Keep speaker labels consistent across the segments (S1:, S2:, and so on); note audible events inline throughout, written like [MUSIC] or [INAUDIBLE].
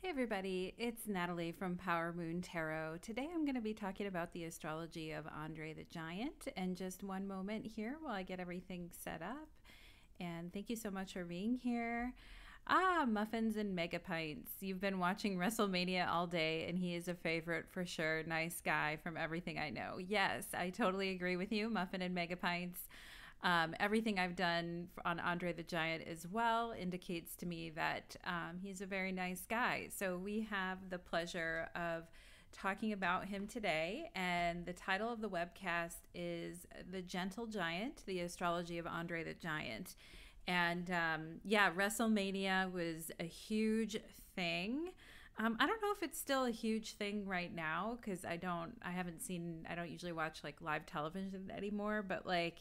S1: Hey everybody, it's Natalie from Power Moon Tarot. Today I'm going to be talking about the astrology of Andre the Giant. And just one moment here while I get everything set up. And thank you so much for being here. Ah, Muffins and Megapints. You've been watching WrestleMania all day, and he is a favorite for sure. Nice guy from everything I know. Yes, I totally agree with you, Muffin and Megapints. Um, everything I've done on Andre the Giant as well indicates to me that um, he's a very nice guy. So we have the pleasure of talking about him today. And the title of the webcast is The Gentle Giant The Astrology of Andre the Giant. And um, yeah, WrestleMania was a huge thing. Um, I don't know if it's still a huge thing right now because I don't, I haven't seen, I don't usually watch like live television anymore, but like,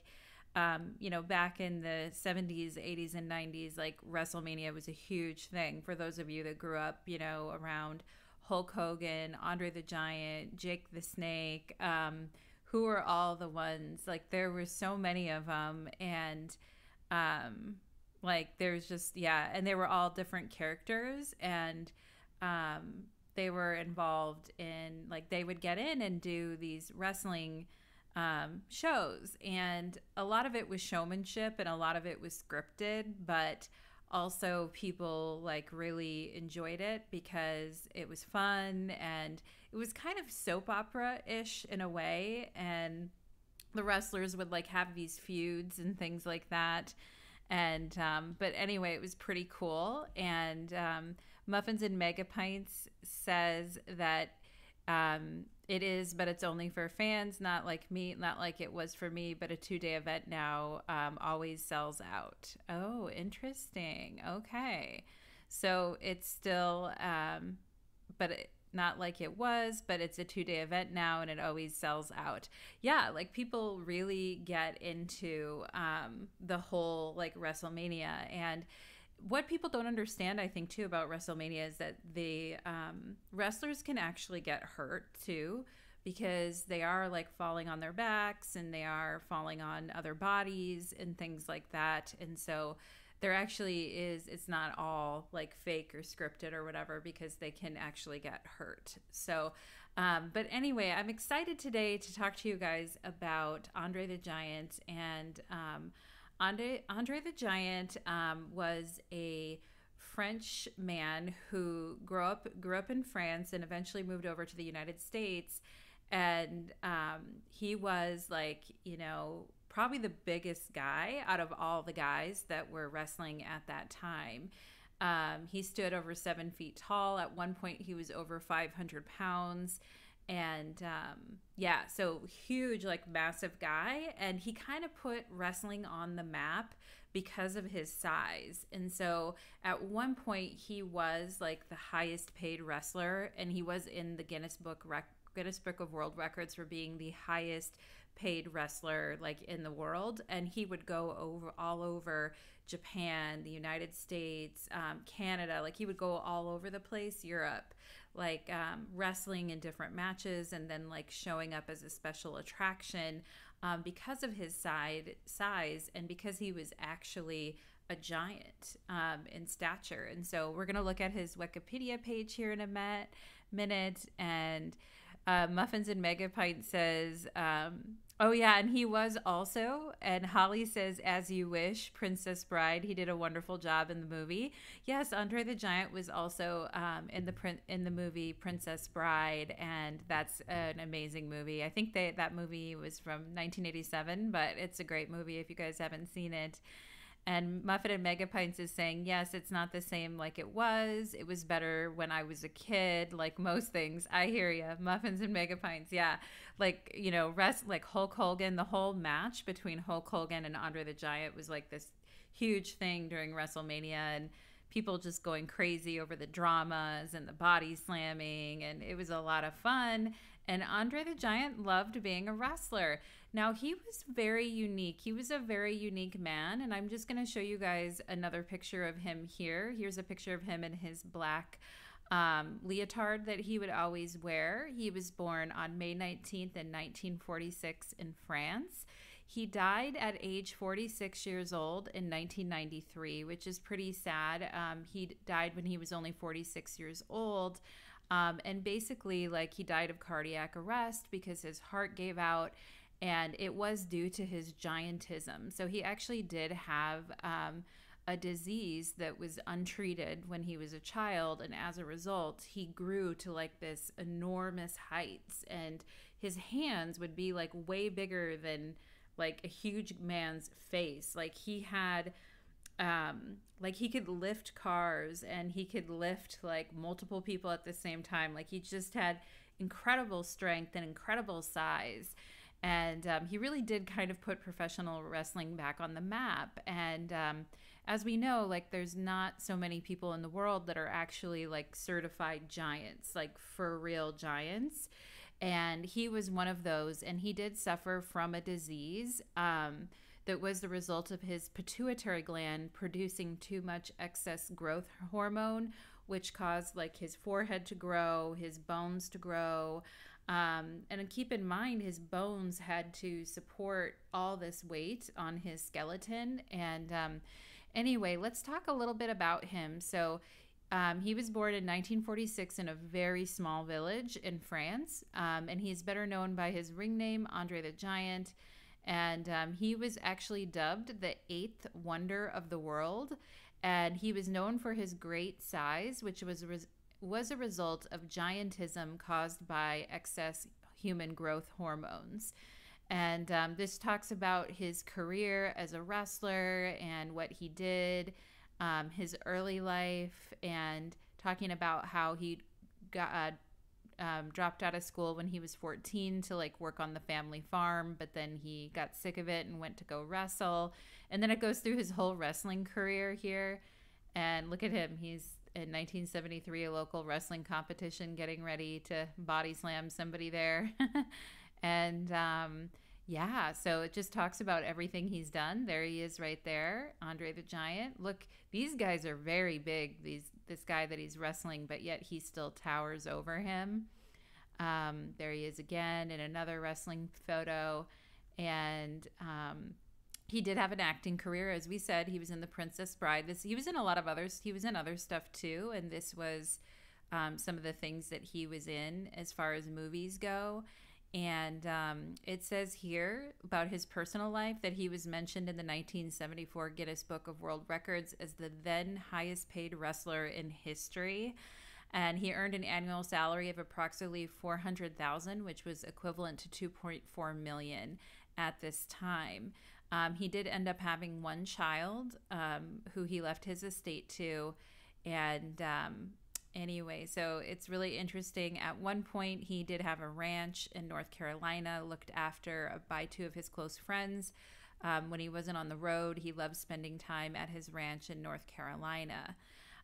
S1: um, you know, back in the 70s, 80s, and 90s, like WrestleMania was a huge thing for those of you that grew up, you know, around Hulk Hogan, Andre the Giant, Jake the Snake, um, who were all the ones. Like, there were so many of them. And, um, like, there's just, yeah, and they were all different characters. And, um, they were involved in, like, they would get in and do these wrestling um, shows. And a lot of it was showmanship and a lot of it was scripted, but also people like really enjoyed it because it was fun and it was kind of soap opera ish in a way. And the wrestlers would like have these feuds and things like that. And, um, but anyway, it was pretty cool. And, um, Muffins and Megapints says that um, it is, but it's only for fans, not like me, not like it was for me, but a two day event now um, always sells out. Oh, interesting. Okay. So it's still, um, but it, not like it was, but it's a two day event now and it always sells out. Yeah, like people really get into um, the whole like WrestleMania and what people don't understand, I think, too, about WrestleMania is that the um, wrestlers can actually get hurt too because they are like falling on their backs and they are falling on other bodies and things like that. And so there actually is, it's not all like fake or scripted or whatever because they can actually get hurt. So, um, but anyway, I'm excited today to talk to you guys about Andre the Giant and. Um, Andre, Andre the Giant um, was a French man who grew up grew up in France and eventually moved over to the United States, and um, he was like you know probably the biggest guy out of all the guys that were wrestling at that time. Um, he stood over seven feet tall. At one point, he was over 500 pounds and um, yeah, so huge, like massive guy, and he kind of put wrestling on the map because of his size. And so at one point, he was like the highest paid wrestler, and he was in the Guinness Book rec- Guinness Book of World Records for being the highest paid wrestler like in the world. And he would go over all over japan the united states um, canada. Like he would go all over the place europe like um, wrestling in different matches and then like showing up as a special attraction um, because of his side size and because he was actually a giant um, in stature. And so we're going to look at his Wikipedia page here in a met, minute. And uh, Muffins and Megapint says, um, Oh yeah, and he was also, and Holly says, "As you wish, Princess Bride." He did a wonderful job in the movie. Yes, Andre the Giant was also um, in the print in the movie Princess Bride, and that's an amazing movie. I think they, that movie was from 1987, but it's a great movie if you guys haven't seen it. And Muffin and Megapints is saying, yes, it's not the same like it was. It was better when I was a kid, like most things. I hear you. Muffins and Megapints, yeah. Like, you know, rest like Hulk Hogan, the whole match between Hulk Hogan and Andre the Giant was like this huge thing during WrestleMania and people just going crazy over the dramas and the body slamming and it was a lot of fun and Andre the Giant loved being a wrestler. Now, he was very unique. He was a very unique man. And I'm just going to show you guys another picture of him here. Here's a picture of him in his black um, leotard that he would always wear. He was born on May 19th in 1946 in France. He died at age 46 years old in 1993, which is pretty sad. Um, he died when he was only 46 years old. Um, and basically, like, he died of cardiac arrest because his heart gave out and it was due to his giantism. So he actually did have um, a disease that was untreated when he was a child, and as a result, he grew to like this enormous heights, and his hands would be like way bigger than like a huge man's face. Like he had um like he could lift cars and he could lift like multiple people at the same time like he just had incredible strength and incredible size and um, he really did kind of put professional wrestling back on the map. And um, as we know like there's not so many people in the world that are actually like certified giants like for real giants. And he was one of those and he did suffer from a disease um, that was the result of his pituitary gland producing too much excess growth hormone which caused like his forehead to grow his bones to grow um, and keep in mind, his bones had to support all this weight on his skeleton. And um, anyway, let's talk a little bit about him. So, um, he was born in 1946 in a very small village in France, um, and he's better known by his ring name, Andre the Giant. And um, he was actually dubbed the eighth wonder of the world. And he was known for his great size, which was was a result of giantism caused by excess human growth hormones. And um, this talks about his career as a wrestler and what he did, um, his early life, and talking about how he got uh, um, dropped out of school when he was 14 to like work on the family farm, but then he got sick of it and went to go wrestle. And then it goes through his whole wrestling career here. And look at him. He's in 1973 a local wrestling competition getting ready to body slam somebody there. [LAUGHS] And um, yeah so it just talks about everything he's done. There he is right there andre the giant. Look these guys are very big these this guy that he's wrestling but yet he still towers over him. Um, there he is again in another wrestling photo. And um, he did have an acting career. As we said he was in the princess bride. This he was in a lot of others he was in other stuff too and this was um, some of the things that he was in as far as movies go. And um, it says here about his personal life that he was mentioned in the 1974 guinness book of world records as the then highest paid wrestler in history. And he earned an annual salary of approximately 400,000 which was equivalent to 2.4 million at this time um, he did end up having one child um, who he left his estate to. And um, anyway, so it's really interesting. At one point, he did have a ranch in North Carolina, looked after by two of his close friends. Um, when he wasn't on the road, he loved spending time at his ranch in North Carolina.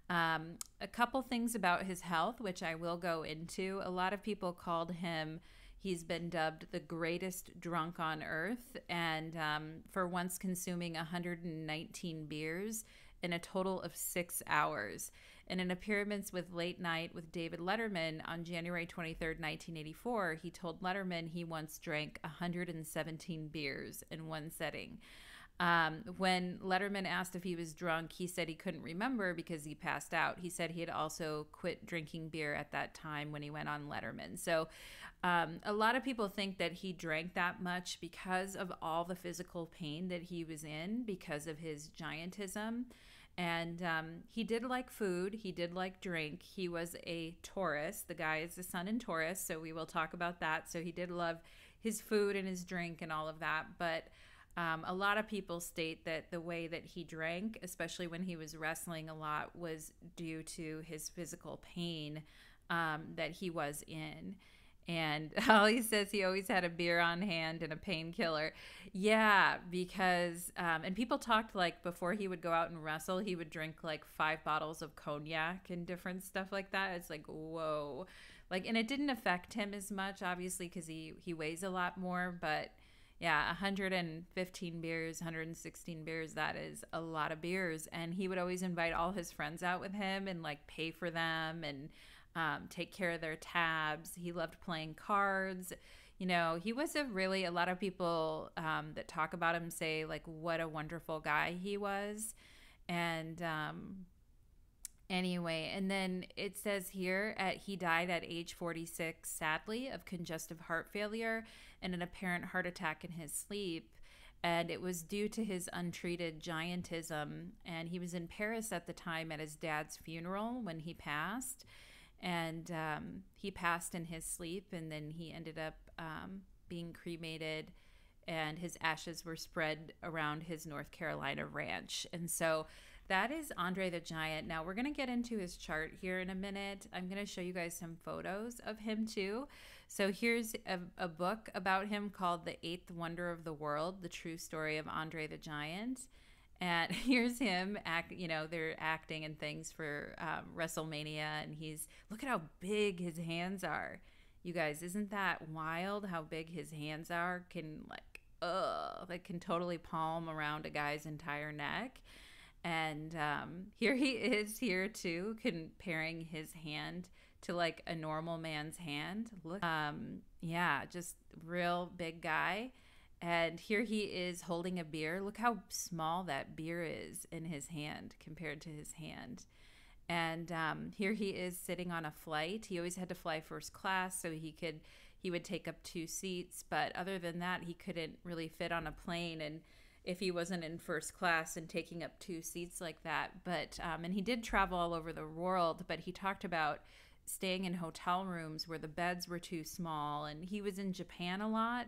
S1: Um, a couple things about his health, which I will go into. A lot of people called him He's been dubbed the greatest drunk on earth, and um, for once consuming 119 beers in a total of six hours. In an appearance with Late Night with David Letterman on January 23, 1984, he told Letterman he once drank 117 beers in one setting. Um, when Letterman asked if he was drunk, he said he couldn't remember because he passed out. He said he had also quit drinking beer at that time when he went on Letterman. So um, a lot of people think that he drank that much because of all the physical pain that he was in because of his giantism. And um, he did like food, he did like drink. He was a Taurus. The guy is the sun in Taurus, so we will talk about that. So he did love his food and his drink and all of that. But um, a lot of people state that the way that he drank, especially when he was wrestling a lot, was due to his physical pain um, that he was in. And [LAUGHS] Holly says he always had a beer on hand and a painkiller. Yeah, because, um, and people talked like before he would go out and wrestle, he would drink like five bottles of cognac and different stuff like that. It's like, whoa. Like, and it didn't affect him as much, obviously, because he, he weighs a lot more. But yeah, 115 beers, 116 beers, that is a lot of beers. And he would always invite all his friends out with him and like pay for them and, um, take care of their tabs. He loved playing cards. you know, he was a really, a lot of people um, that talk about him say, like, what a wonderful guy he was. And um, anyway, and then it says here at he died at age 46, sadly, of congestive heart failure and an apparent heart attack in his sleep. And it was due to his untreated giantism. And he was in Paris at the time at his dad's funeral when he passed. And um, he passed in his sleep, and then he ended up um, being cremated and his ashes were spread around his North Carolina ranch. And so that is Andre the Giant. Now we're going to get into his chart here in a minute. I'm going to show you guys some photos of him too. So here's a, a, book about him called The Eighth Wonder of the World, The True Story of Andre the Giant. And [LAUGHS] here's him act, you know, they're acting and things for um, WrestleMania. And he's, look at how big his hands are. You guys, isn't that wild how big his hands are? Can like, ugh, like can totally palm around a guy's entire neck. And um, here he [LAUGHS] is here too, comparing his hand to like a normal man's hand. Look, um, yeah, just real big guy. And here he is holding a beer. Look how small that beer is in his hand compared to his hand. And um, here he is sitting on a flight. He always had to fly first class so he could he would take up two seats. But other than that, he couldn't really fit on a plane. And if he wasn't in first class and taking up two seats like that. But um, and he did travel all over the world. But he talked about staying in hotel rooms where the beds were too small, and he was in Japan a lot.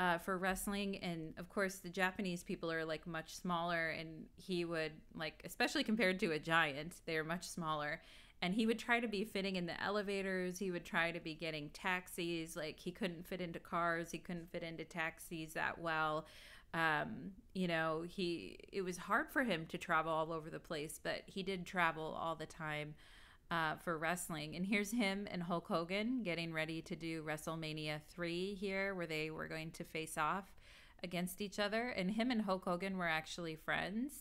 S1: Uh, for wrestling. And of course the japanese people are like much smaller and he would like especially compared to a giant they're much smaller. And he would try to be fitting in the elevators. He would try to be getting taxis. Like he couldn't fit into cars. He couldn't fit into taxis that well. Um, you know, he it was hard for him to travel all over the place, but he did travel all the time uh, for wrestling. And here's him and Hulk Hogan getting ready to do WrestleMania 3 here, where they were going to face off against each other. And him and Hulk Hogan were actually friends.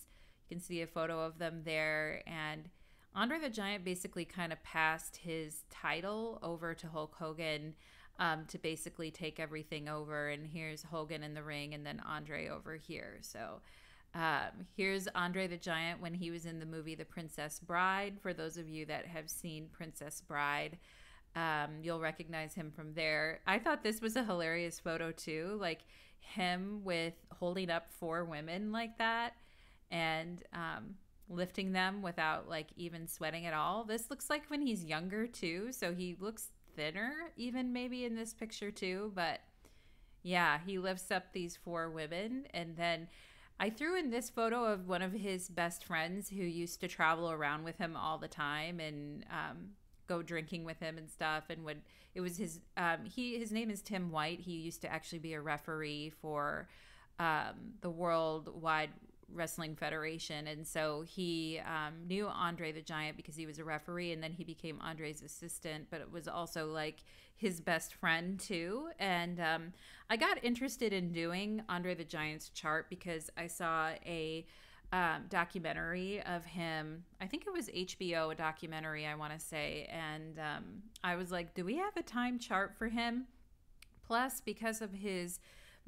S1: You can see a photo of them there. And Andre the Giant basically kind of passed his title over to Hulk Hogan um, to basically take everything over. And here's Hogan in the ring, and then Andre over here. So um, here's Andre the Giant when he was in the movie The Princess Bride. For those of you that have seen Princess Bride, um, you'll recognize him from there. I thought this was a hilarious photo too, like him with holding up four women like that and um, lifting them without like even sweating at all. This looks like when he's younger too, so he looks thinner, even maybe in this picture too. But yeah, he lifts up these four women. And then I threw in this photo of one of his best friends who used to travel around with him all the time and um, go drinking with him and stuff. And would it was his um, he his name is Tim White. He used to actually be a referee for um, the worldwide Wrestling Federation. And so he um, knew Andre the Giant because he was a referee, and then he became Andre's assistant, but it was also like his best friend too. And um, I got interested in doing Andre the Giant's chart because I saw a um, documentary of him. I think it was HBO, a documentary, I want to say. And um, I was like, do we have a time chart for him? Plus, because of his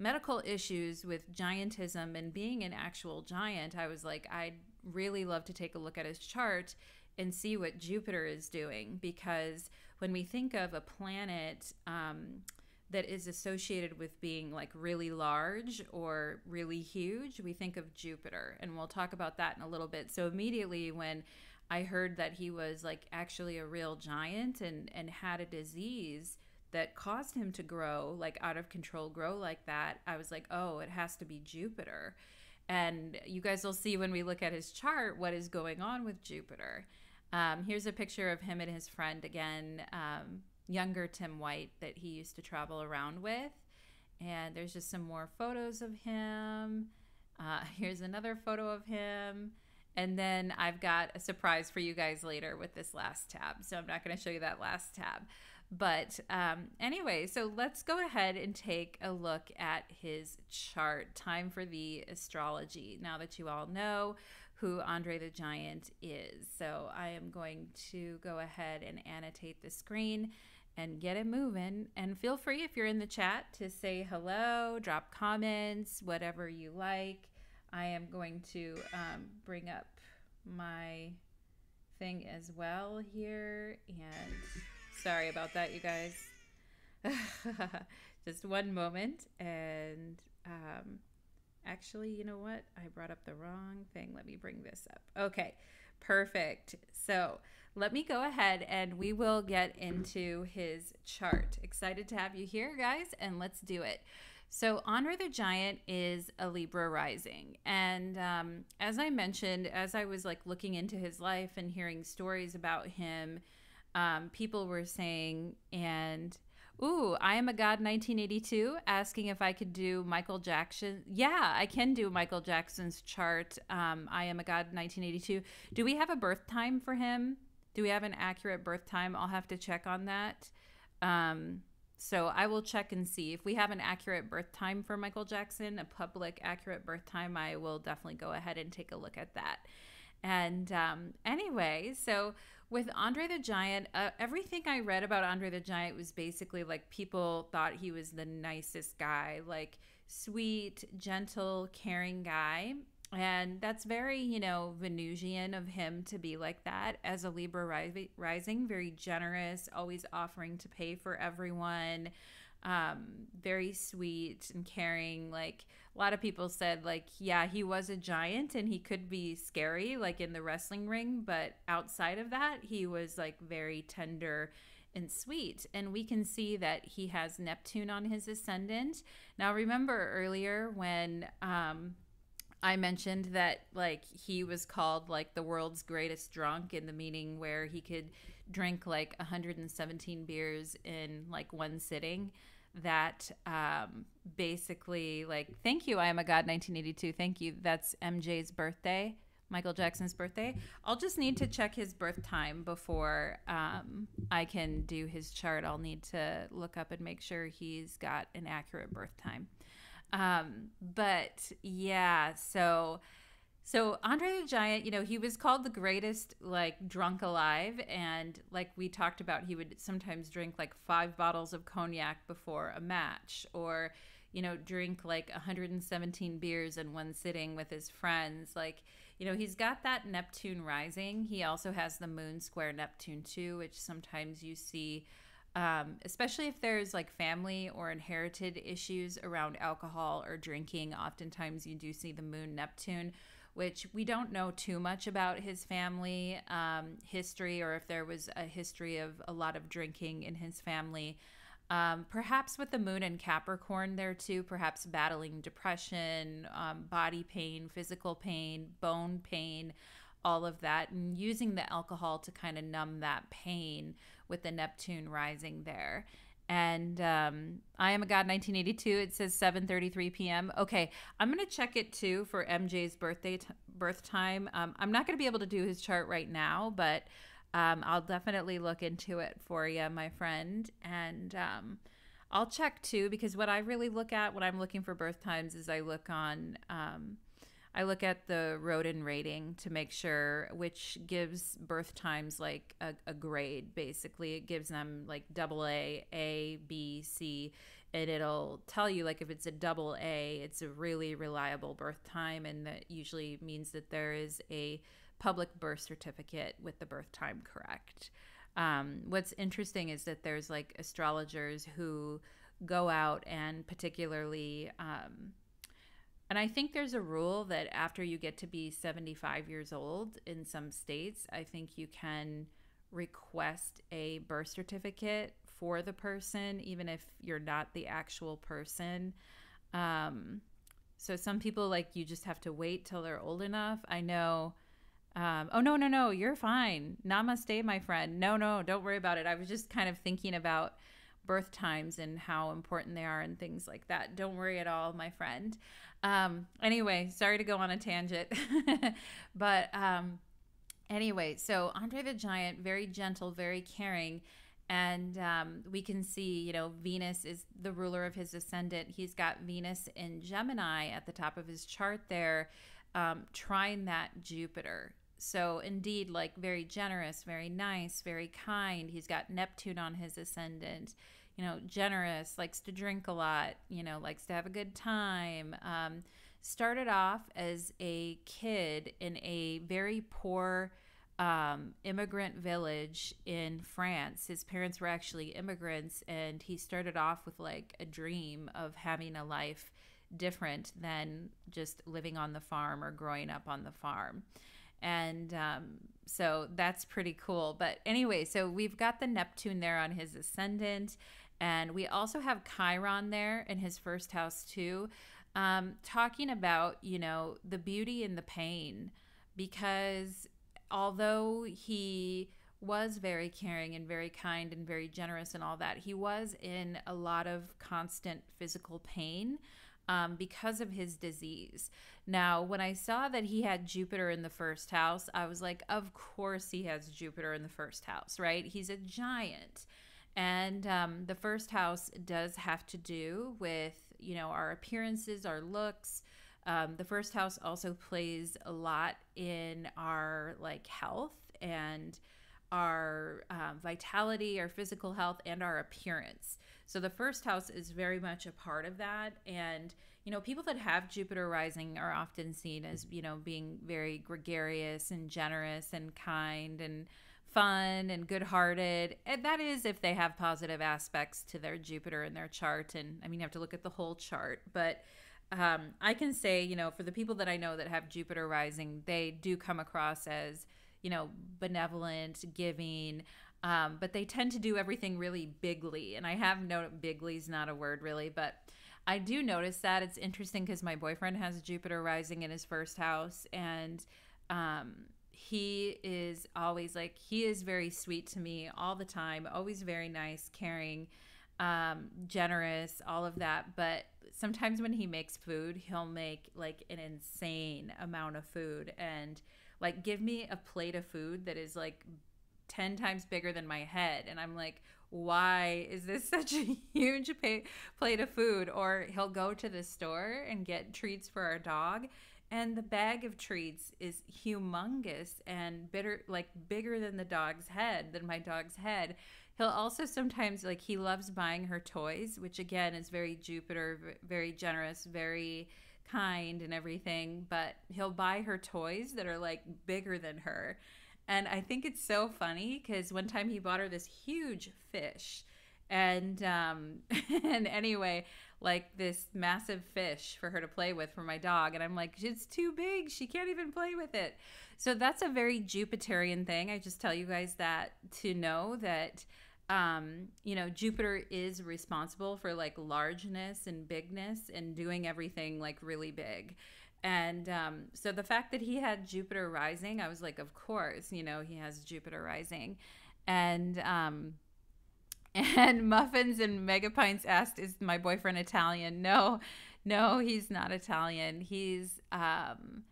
S1: medical issues with giantism and being an actual giant, I was like, I'd really love to take a look at his chart and see what Jupiter is doing because when we think of a planet um, that is associated with being like really large or really huge, we think of Jupiter. And we'll talk about that in a little bit. So immediately when I heard that he was like actually a real giant and, and had a disease, that caused him to grow like out of control grow like that i was like oh it has to be jupiter. And you guys will see when we look at his chart what is going on with jupiter. Um, here's a picture of him and his friend again um, younger tim white that he used to travel around with. And there's just some more photos of him. Uh, [LAUGHS] here's another photo of him. And then I've got a surprise for you guys later with this last tab. So I'm not going to show you that last tab. But um, anyway, so let's go ahead and take a look at his chart. Time for the astrology. Now that you all know who Andre the Giant is. So I am going to go ahead and annotate the screen and get it moving. And feel free if you're in the chat to say hello, drop comments, whatever you like. I am going to um, bring up my thing as well here. And sorry about that, you guys. [LAUGHS] Just one moment. And um, actually, you know what? I brought up the wrong thing. Let me bring this up. Okay, perfect. So let me go ahead and we will get into his chart. Excited to have you here, guys, and let's do it. So, Andre the Giant is a Libra rising. And um, as I mentioned, as I was like looking into his life and hearing stories about him, um, people were saying, and ooh, I am a God 1982 asking if I could do Michael Jackson. Yeah, I can do Michael Jackson's chart. Um, I am a God 1982. Do we have a birth time for him? Do we have an accurate birth time? I'll have to check on that. Um, so I will check and see if we have an accurate birth time for Michael Jackson, a public accurate birth time. I will definitely go ahead and take a look at that. And um, anyway, so with Andre the Giant, uh, everything I read about Andre the Giant was basically like people thought he was the nicest guy, like sweet, gentle, caring guy. And that's very, you know, Venusian of him to be like that as a Libra rising, very generous, always offering to pay for everyone, um, very sweet and caring. Like a lot of people said, like, yeah, he was a giant and he could be scary, like in the wrestling ring, but outside of that, he was like very tender and sweet. And we can see that he has Neptune on his ascendant. Now, remember earlier when, um, I mentioned that like he was called like the world's greatest drunk in the meaning where he could drink like 117 beers in like one sitting that um basically like thank you I am a god 1982 thank you. That's MJ's birthday Michael Jackson's birthday. I'll just need to check his birth time before um I can do his chart. I'll need to look up and make sure he's got an accurate birth time. Um, but yeah, so so Andre the Giant, you know, he was called the greatest like drunk alive and like we talked about he would sometimes drink like 5 bottles of cognac before a match or you know, drink like 117 beers in one sitting with his friends. Like, you know, he's got that Neptune rising. He also has the moon square Neptune too, which sometimes you see um, especially if there's like family or inherited issues around alcohol or drinking. Oftentimes, you do see the moon Neptune, which we don't know too much about his family um, history or if there was a history of a lot of drinking in his family. Um, perhaps with the moon and Capricorn there too, perhaps battling depression, um, body pain, physical pain, bone pain, all of that, and using the alcohol to kind of numb that pain with the Neptune rising there. And um, I am a God 1982. It says 7:33 p.m. Okay, I'm gonna check it too for MJ's birthday birth time. Um, I'm not gonna be able to do his chart right now, but um, I'll definitely look into it for you, my friend. And um, I'll check too because what I really look at when I'm looking for birth times is I look on um, I look at the Rodden rating to make sure, which gives birth times like a, a grade. Basically, it gives them like double A, A, B, C, and it'll tell you like if it's a double A, it's a really reliable birth time, and that usually means that there is a public birth certificate with the birth time correct. Um, what's interesting is that there's like astrologers who go out and particularly um, and I think there's a rule that after you get to be 75 years old in some states, I think you can request a birth certificate for the person, even if you're not the actual person. Um, so some people like you just have to wait till they're old enough. I know. Um, oh no no no, you're fine. Namaste, my friend. No no, don't worry about it. I was just kind of thinking about birth times and how important they are and things like that. Don't worry at all, my friend. Um, anyway, sorry to go on a tangent, [LAUGHS] but um, anyway, so Andre the Giant, very gentle, very caring. And um, we can see, you know, Venus is the ruler of his ascendant. He's got Venus in Gemini at the top of his chart there, um, trine that Jupiter. so indeed, like very generous, very nice, very kind. He's got Neptune on his ascendant. You know, generous, likes to drink a lot. You know, likes to have a good time. Um, started off as a kid in a very poor um, immigrant village in France. His parents were actually immigrants, and he started off with like a dream of having a life different than just living on the farm or growing up on the farm. And um, so that's pretty cool. But anyway, so we've got the Neptune there on his ascendant. And we also have Chiron there in his first house, too, um, talking about, you know, the beauty and the pain. Because although he was very caring and very kind and very generous and all that, he was in a lot of constant physical pain um, because of his disease. Now, when I saw that he had Jupiter in the first house, I was like, of course he has Jupiter in the first house, right? He's a giant. And um, the first house does have to do with, you know, our appearances, our looks. Um, the first house also plays a lot in our like health and our um, vitality, our physical health, and our appearance. So the first house is very much a part of that. And, you know, people that have Jupiter rising are often seen as, you know, being very gregarious and generous and kind and fun and good hearted. And that is if they have positive aspects to their Jupiter in their chart. And I mean, you have to look at the whole chart. But um, I can say, you know, for the people that I know that have Jupiter rising, they do come across as, you know, benevolent, giving, um, but they tend to do everything really bigly. And I have noted bigly's not a word really, but I do notice that it's interesting because my boyfriend has Jupiter rising in his first house, and um, he is always like he is very sweet to me all the time, always very nice, caring, um, generous, all of that. But sometimes when he makes food, he'll make like an insane amount of food and like give me a plate of food that is like 10 times bigger than my head. And I'm like, why is this [LAUGHS] such a huge pay- plate of food? Or he'll go to the store and get treats for our dog. And the bag of treats is humongous and bitter, like bigger than the dog's head, than my dog's head. He'll also sometimes, like, he loves buying her toys, which again is very Jupiter, very generous, very kind and everything. But he'll buy her toys that are like bigger than her and I think it's so funny because one time he bought her this huge fish. And um, [LAUGHS] and anyway, like this massive fish for her to play with for my dog. And I'm like, it's too big. She can't even play with it. So that's a very Jupiterian thing. I just tell you guys that to know that um, you know, Jupiter is responsible for like largeness and bigness and doing everything like really big. And um, so the fact that he had Jupiter rising, I was like, of course, you know, he has Jupiter rising. And um, and [LAUGHS] Muffins and Megapints asked, "Is my boyfriend Italian?" No, no, he's not Italian. He's um,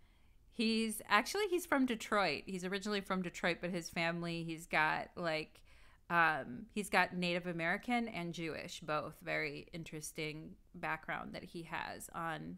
S1: he's actually he's from Detroit. He's originally from Detroit, but his family he's got like um, he's got Native American and Jewish, both very interesting background that he has on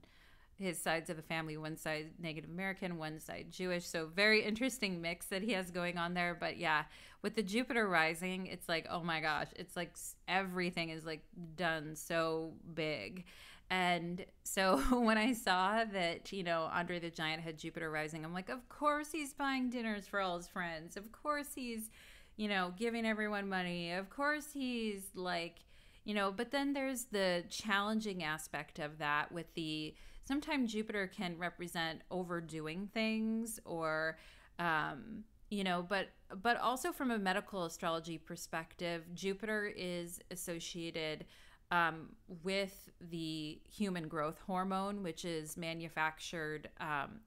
S1: his sides of the family one side Native American, one side Jewish. So, very interesting mix that he has going on there. But yeah, with the Jupiter rising, it's like, oh my gosh, it's like everything is like done so big. And so [LAUGHS] when I saw that, you know, Andre the Giant had Jupiter rising, I'm like, of course he's buying dinners for all his friends. Of course he's, you know, giving everyone money. Of course he's like, you know, but then there's the challenging aspect of that with the, sometimes Jupiter can represent overdoing things or um, you know but but also from a medical astrology perspective jupiter is associated um, with the human growth hormone which is manufactured um,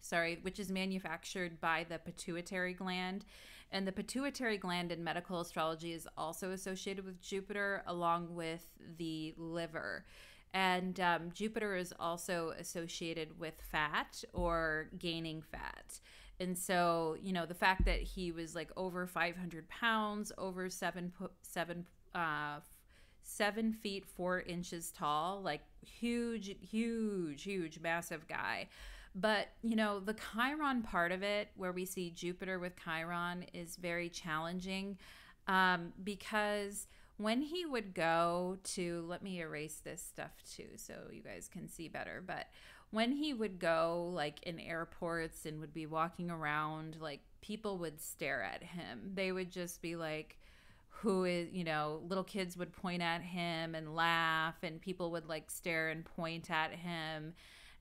S1: sorry which is manufactured by the pituitary gland and the pituitary gland in medical astrology is also associated with jupiter along with the liver and um, Jupiter is also associated with fat or gaining fat. And so, you know, the fact that he was like over 500 pounds, over seven, seven, uh, seven feet, four inches tall, like huge, huge, huge, massive guy. But, you know, the Chiron part of it, where we see Jupiter with Chiron, is very challenging um, because when he would go to, let me erase this stuff too so you guys can see better, but when he would go like in airports and would be walking around, like people would stare at him. They would just be like, who is, you know, little kids would point at him and laugh, and people would like stare and point at him.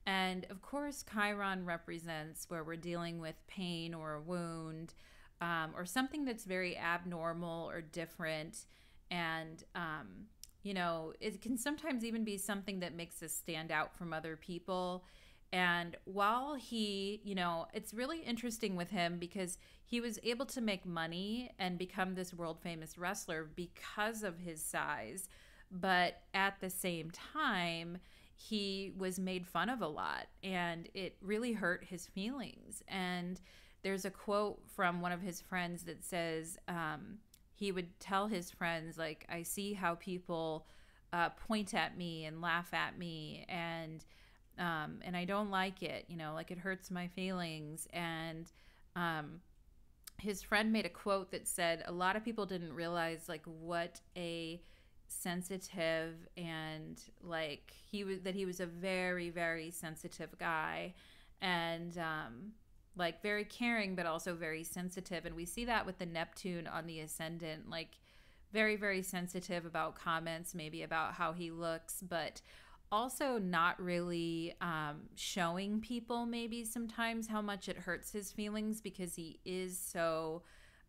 S1: And of course, Chiron represents where we're dealing with pain or a wound um, or something that's very abnormal or different. And, um, you know, it can sometimes even be something that makes us stand out from other people. And while he, you know, it's really interesting with him because he was able to make money and become this world famous wrestler because of his size. But at the same time, he was made fun of a lot and it really hurt his feelings. And there's a quote from one of his friends that says, um, he would tell his friends, like, I see how people uh, point at me and laugh at me and um, and I don't like it, you know, like it hurts my feelings. And um, his friend made a quote that said, a lot of people didn't realize like what a sensitive and like he was that he was a very very sensitive guy and um like very caring but also very sensitive. And we see that with the neptune on the ascendant like very very sensitive about comments maybe about how he looks but also not really um, showing people maybe sometimes how much it hurts his feelings because he is so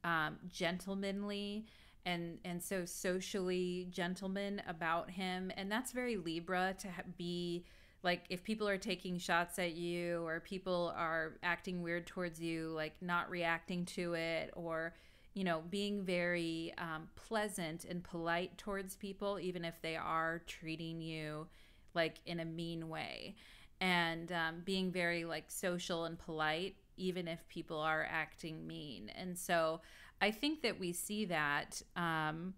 S1: um, gentlemanly and and so socially gentleman about him. And that's very libra to be like if people are taking shots at you or people are acting weird towards you like not reacting to it or you know being very um, pleasant and polite towards people even if they are treating you like in a mean way. And um, being very like social and polite even if people are acting mean. And so i think that we see that um,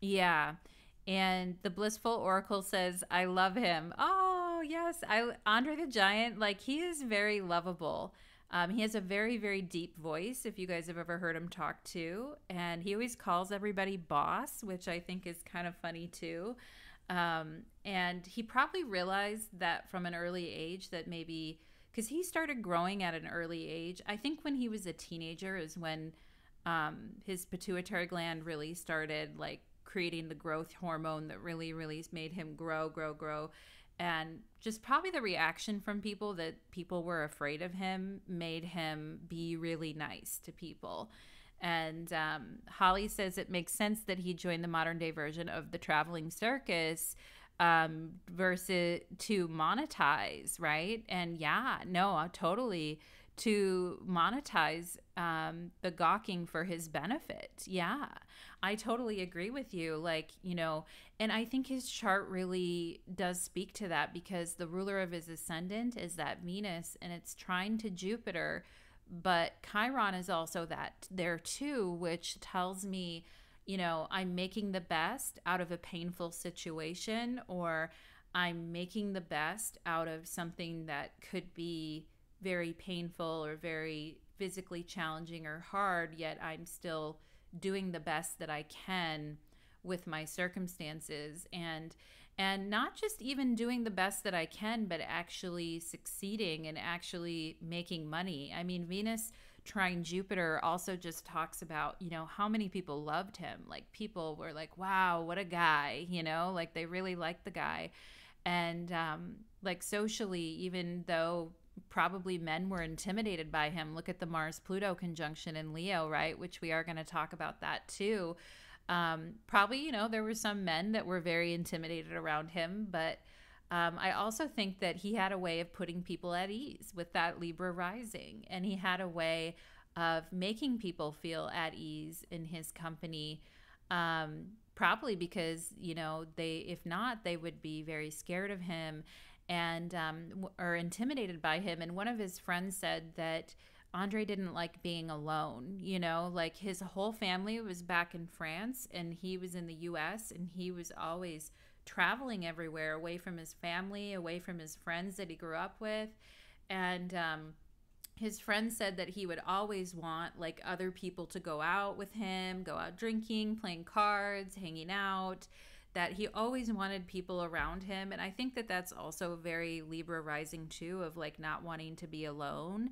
S1: yeah. And the blissful oracle says i love him. Oh yes i andre the giant like he is very lovable um, he has a very very deep voice if you guys have ever heard him talk to, and he always calls everybody boss which i think is kind of funny too um, and he probably realized that from an early age that maybe because he started growing at an early age. I think when he was a teenager is when um, his pituitary gland really started like creating the growth hormone that really, really made him grow, grow, grow. And just probably the reaction from people that people were afraid of him made him be really nice to people. And um, Holly says it makes sense that he joined the modern day version of the traveling circus um, versus to monetize, right? And yeah, no, totally to monetize um, the gawking for his benefit. Yeah, I totally agree with you. Like, you know, and I think his chart really does speak to that because the ruler of his ascendant is that Venus and it's trine to Jupiter but Chiron is also that there too, which tells me, you know, I'm making the best out of a painful situation or I'm making the best out of something that could be very painful or very physically challenging or hard, yet I'm still doing the best that I can with my circumstances. And and not just even doing the best that I can, but actually succeeding and actually making money. I mean, Venus trine Jupiter also just talks about, you know, how many people loved him. Like people were like, wow, what a guy, you know, like they really liked the guy. And um, like socially, even though probably men were intimidated by him, look at the Mars Pluto conjunction in Leo, right? Which we are going to talk about that too. Um, probably, you know, there were some men that were very intimidated around him, but um, I also think that he had a way of putting people at ease with that Libra rising, and he had a way of making people feel at ease in his company. Um, probably because you know they, if not, they would be very scared of him and um, or intimidated by him. And one of his friends said that Andre didn't like being alone, you know, like his whole family was back in France and he was in the US and he was always traveling everywhere away from his family, away from his friends that he grew up with. And um, his friend said that he would always want like other people to go out with him, go out drinking, playing cards, hanging out. That he always wanted people around him. And I think that that's also very Libra rising too, of like not wanting to be alone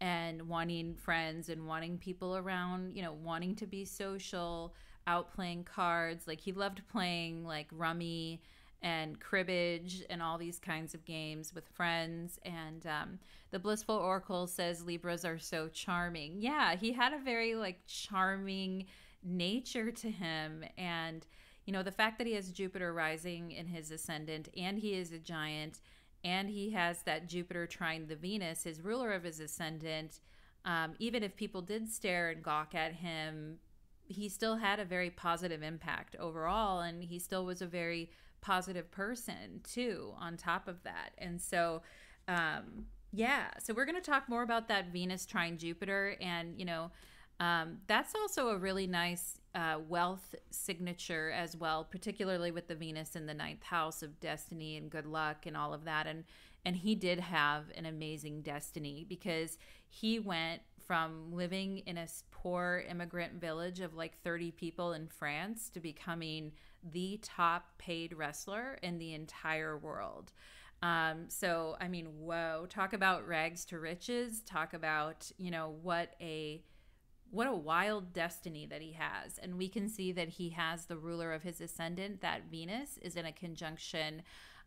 S1: and wanting friends and wanting people around, you know, wanting to be social, out playing cards. Like he loved playing like rummy and cribbage and all these kinds of games with friends. And um, the blissful oracle says Libras are so charming. Yeah, he had a very like charming nature to him. And, you know, the fact that he has Jupiter rising in his ascendant and he is a giant and he has that Jupiter trine the Venus, his ruler of his ascendant. Um, even if people did stare and gawk at him, he still had a very positive impact overall, and he still was a very positive person too. On top of that, and so, um, yeah. So we're going to talk more about that Venus trine Jupiter, and you know, um, that's also a really nice uh, wealth signature as well, particularly with the Venus in the ninth house of destiny and good luck and all of that. And and he did have an amazing destiny because he went from living in a poor immigrant village of like 30 people in France to becoming the top paid wrestler in the entire world. Um, so, I mean, whoa, talk about rags to riches. Talk about, you know, what a what a wild destiny that he has. And we can see that he has the ruler of his ascendant, that Venus, is in a conjunction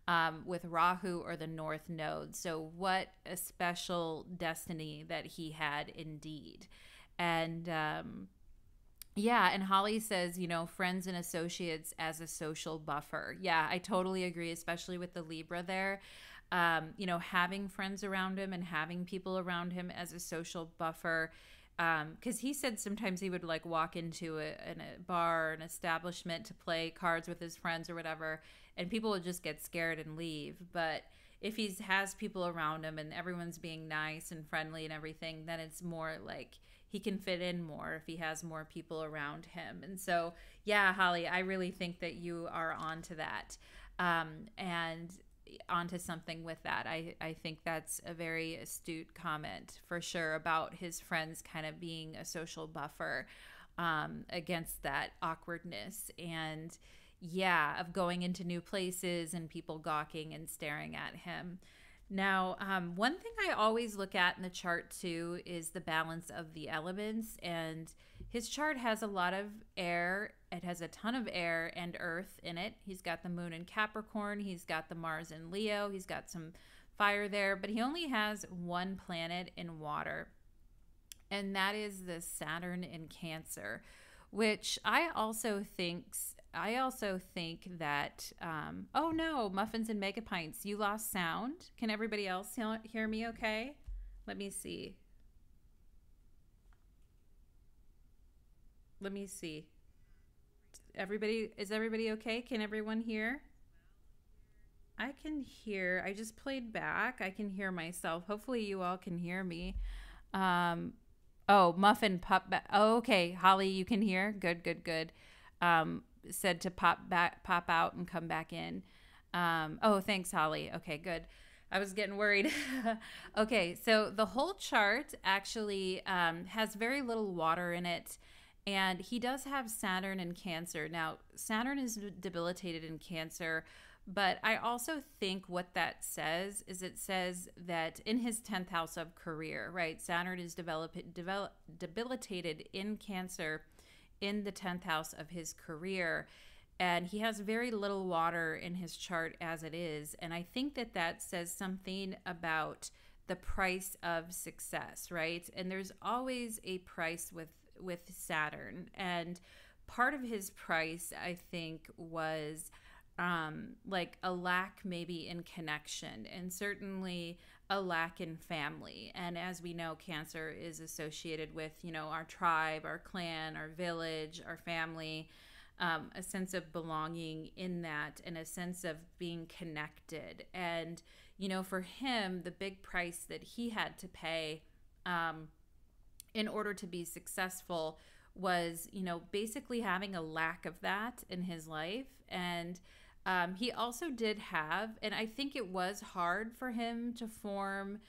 S1: um, with Rahu or the North Node. So, what a special destiny that he had indeed. And, um, yeah, and Holly says, you know, friends and associates as a social buffer. Yeah, I totally agree, especially with the Libra there. Um, you know, having friends around him and having people around him as a social buffer because um, he said sometimes he would like walk into a, a bar, an establishment to play cards with his friends or whatever, and people would just get scared and leave. But if he has people around him and everyone's being nice and friendly and everything, then it's more like he can fit in more if he has more people around him. And so, yeah, Holly, I really think that you are on to that. Um, and onto something with that. I, I think that's a very astute comment for sure about his friends kind of being a social buffer um, against that awkwardness and, yeah, of going into new places and people gawking and staring at him. Now, um, one thing I always look at in the chart too is the balance of the elements. And his chart has a lot of air. It has a ton of air and earth in it. He's got the moon in Capricorn. He's got the Mars in Leo. He's got some fire there, but he only has one planet in water. And that is the Saturn in Cancer, which I also thinks I also think that, um, oh no, muffins and mega pints, you lost sound. Can everybody else hear me okay? Let me see. Let me see. Everybody, is everybody okay? Can everyone hear? I can hear. I just played back. I can hear myself. Hopefully, you all can hear me. Um, oh, muffin pop. Ba- oh, okay, Holly, you can hear. Good, good, good. Um, said to pop back, pop out, and come back in. Um, oh, thanks, Holly. Okay, good. I was getting worried. [LAUGHS] okay, so the whole chart actually um, has very little water in it. And he does have Saturn and Cancer. Now, Saturn is debilitated in Cancer, but I also think what that says is it says that in his 10th house of career, right? Saturn is develop, develop, debilitated in Cancer in the 10th house of his career and he has very little water in his chart as it is and i think that that says something about the price of success right and there's always a price with with saturn and part of his price i think was um like a lack maybe in connection and certainly a lack in family. And as we know, cancer is associated with, you know, our tribe, our clan, our village, our family, um, a sense of belonging in that and a sense of being connected. And, you know, for him, the big price that he had to pay um, in order to be successful was, you know, basically having a lack of that in his life. And, um, he also did have, and I think it was hard for him to form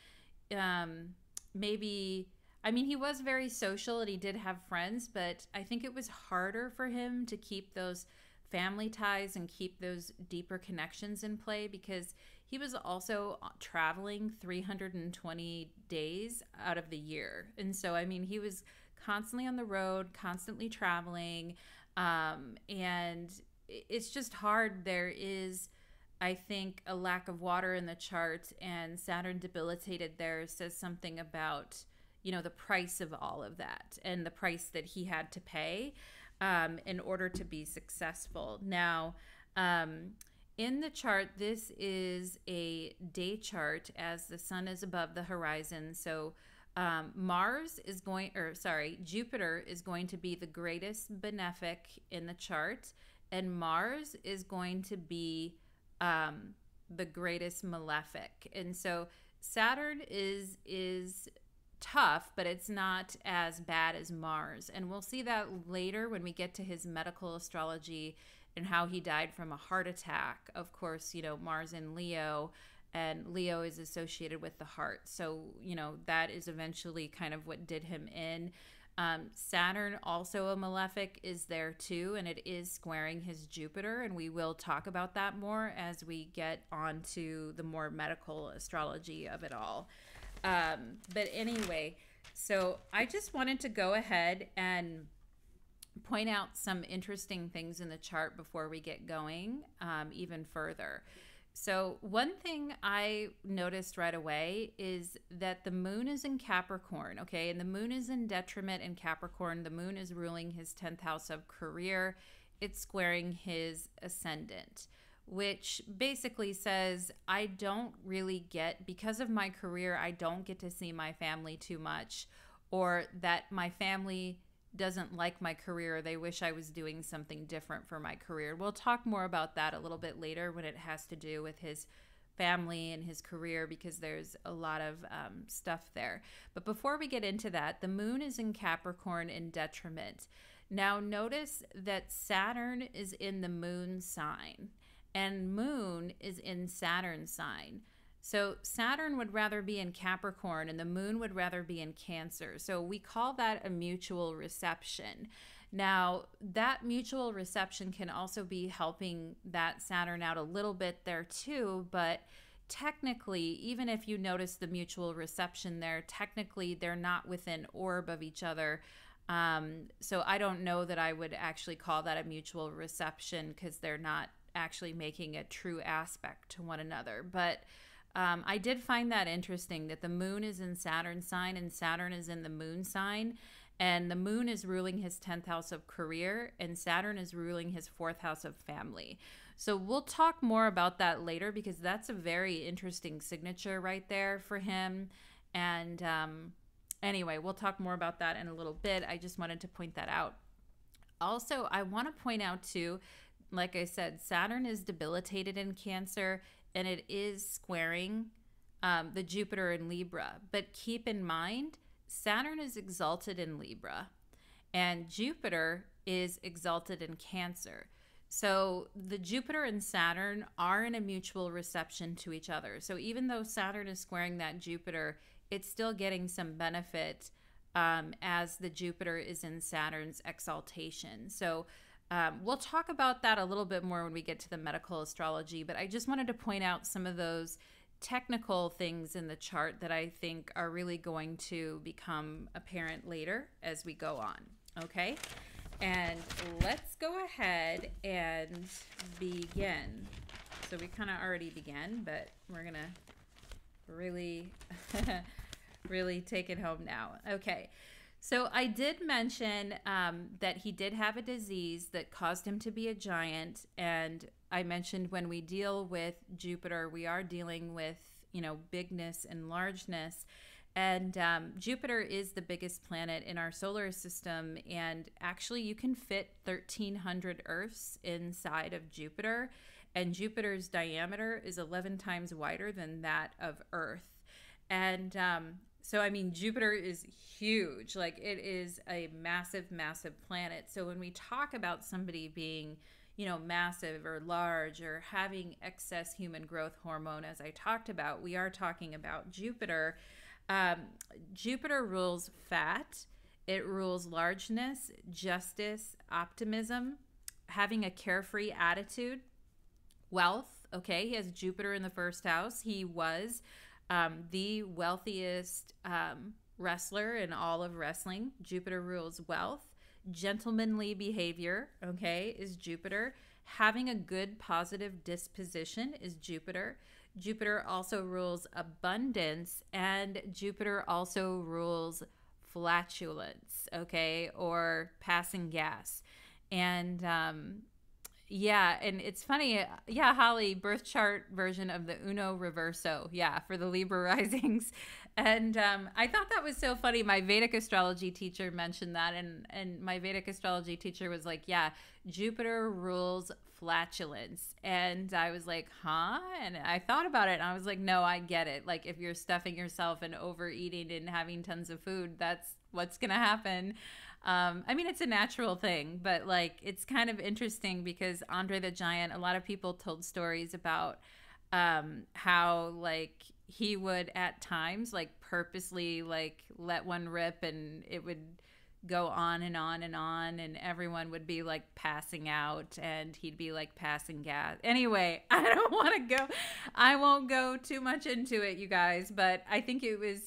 S1: um, maybe I mean, he was very social and he did have friends, but I think it was harder for him to keep those family ties and keep those deeper connections in play because he was also traveling 320 days out of the year. And so, I mean, he was constantly on the road, constantly traveling. Um, and it's just hard. There is, I think, a lack of water in the chart, and Saturn debilitated there says something about you know the price of all of that and the price that he had to pay um, in order to be successful now um, in the chart this is a day chart as the sun is above the horizon so um, mars is going or sorry jupiter is going to be the greatest benefic in the chart and mars is going to be um, the greatest malefic and so saturn is is tough, but it's not as bad as Mars. And we'll see that later when we get to his medical astrology and how he died from a heart attack. Of course, you know, Mars in Leo, and Leo is associated with the heart. So, you know, that is eventually kind of what did him in. Um, Saturn, also a malefic, is there too, and it is squaring his Jupiter. And we will talk about that more as we get onto the more medical astrology of it all. Um, but anyway, so I just wanted to go ahead and point out some interesting things in the chart before we get going um, even further. So, one thing I noticed right away is that the moon is in Capricorn, okay? And the moon is in detriment in Capricorn. The moon is ruling his 10th house of career, it's squaring his ascendant which basically says I don't really get, because of my career, I don't get to see my family too much, or that my family doesn't like my career. They wish I was doing something different for my career. We'll talk more about that a little bit later when it has to do with his family and his career because there's a lot of um, stuff there. But before we get into that, the moon is in Capricorn in detriment. Now, notice that Saturn is in the moon sign and moon is in Saturn sign. So Saturn would rather be in Capricorn and the moon would rather be in Cancer. So we call that a mutual reception. Now, that mutual reception can also be helping that Saturn out a little bit there too, but technically, even if you notice the mutual reception there, technically they're not within orb of each other. Um, so I don't know that I would actually call that a mutual reception because they're not actually making a true aspect to one another. But um, I did find that interesting that the moon is in Saturn sign and Saturn is in the moon sign. And the moon is ruling his 10th house of career, and Saturn is ruling his fourth house of family. So we'll talk more about that later because that's a very interesting signature right there for him. And um, anyway, we'll talk more about that in a little bit. I just wanted to point that out. Also, I want to point out too like I said, Saturn is debilitated in Cancer and it is squaring um, the Jupiter in Libra. But keep in mind, Saturn is exalted in Libra and Jupiter is exalted in Cancer. So the Jupiter and Saturn are in a mutual reception to each other. So even though Saturn is squaring that Jupiter, it's still getting some benefit um, as the Jupiter is in Saturn's exaltation. So um, we'll talk about that a little bit more when we get to the medical astrology, but I just wanted to point out some of those technical things in the chart that I think are really going to become apparent later as we go on. Okay? And let's go ahead and begin. So we kind of already began, but we're going to really, [LAUGHS] really take it home now. Okay. So I did mention um, that he did have a disease that caused him to be a giant, and I mentioned when we deal with Jupiter, we are dealing with you know bigness and largeness. And um, Jupiter is the biggest planet in our solar system, and actually, you can fit 1,300 Earths inside of Jupiter, and Jupiter's diameter is 11 times wider than that of Earth. And um, so, I mean, Jupiter is huge. Like, it is a massive, massive planet. So, when we talk about somebody being, you know, massive or large or having excess human growth hormone, as I talked about, we are talking about Jupiter. Um, Jupiter rules fat, it rules largeness, justice, optimism, having a carefree attitude, wealth. Okay, he has Jupiter in the first house. He was um, the wealthiest um, wrestler in all of wrestling. Jupiter rules wealth. Gentlemanly behavior, okay, is Jupiter. Having a good positive disposition is Jupiter. Jupiter also rules abundance, and Jupiter also rules flatulence, okay, or passing gas. And um, yeah, and it's funny. Yeah, Holly, birth chart version of the Uno Reverso. Yeah, for the Libra [LAUGHS] risings. And um, I thought that was so funny. My Vedic astrology teacher mentioned that, and and my Vedic astrology teacher was like, "Yeah, Jupiter rules flatulence," and I was like, "Huh?" And I thought about it, and I was like, "No, I get it. Like if you're stuffing yourself and overeating and having tons of food, that's what's gonna happen." Um, I mean, it's a natural thing, but like it's kind of interesting because Andre the Giant, a lot of people told stories about um, how like he would at times like purposely like let one rip and it would go on and on and on and everyone would be like passing out and he'd be like passing gas. Anyway, [LAUGHS] I don't want to go I won't go too much into it you guys, but I think it was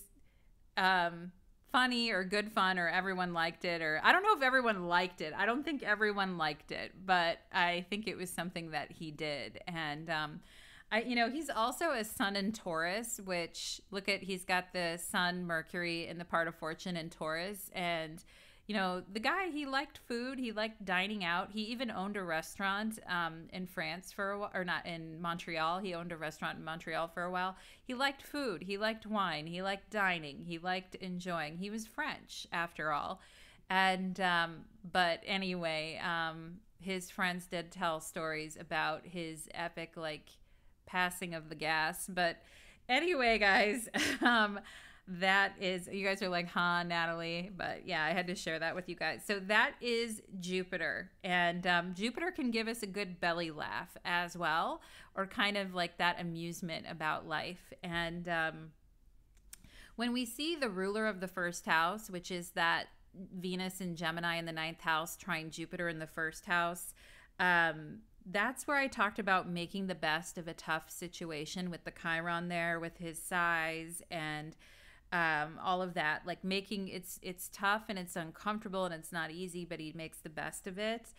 S1: um funny or good fun or everyone liked it or I don't know if everyone liked it. I don't think everyone liked it, but I think it was something that he did and um I, you know, he's also a sun in Taurus, which look at he's got the sun Mercury in the part of fortune in Taurus, and you know the guy he liked food, he liked dining out. He even owned a restaurant um, in France for a while, or not in Montreal. He owned a restaurant in Montreal for a while. He liked food, he liked wine, he liked dining, he liked enjoying. He was French after all, and um, but anyway, um, his friends did tell stories about his epic like passing of the gas. But anyway, guys, [LAUGHS] um, that is, you guys are like, huh, Natalie? But yeah, I had to share that with you guys. So that is Jupiter. And um, Jupiter can give us a good belly laugh as well, or kind of like that amusement about life. And um, when we see the ruler of the first house, which is that Venus and Gemini in the ninth house, trine Jupiter in the first house, um, that's where I talked about making the best of a tough situation with the Chiron there, with his size and um, all of that. Like making it's it's tough and it's uncomfortable and it's not easy, but he makes the best of it.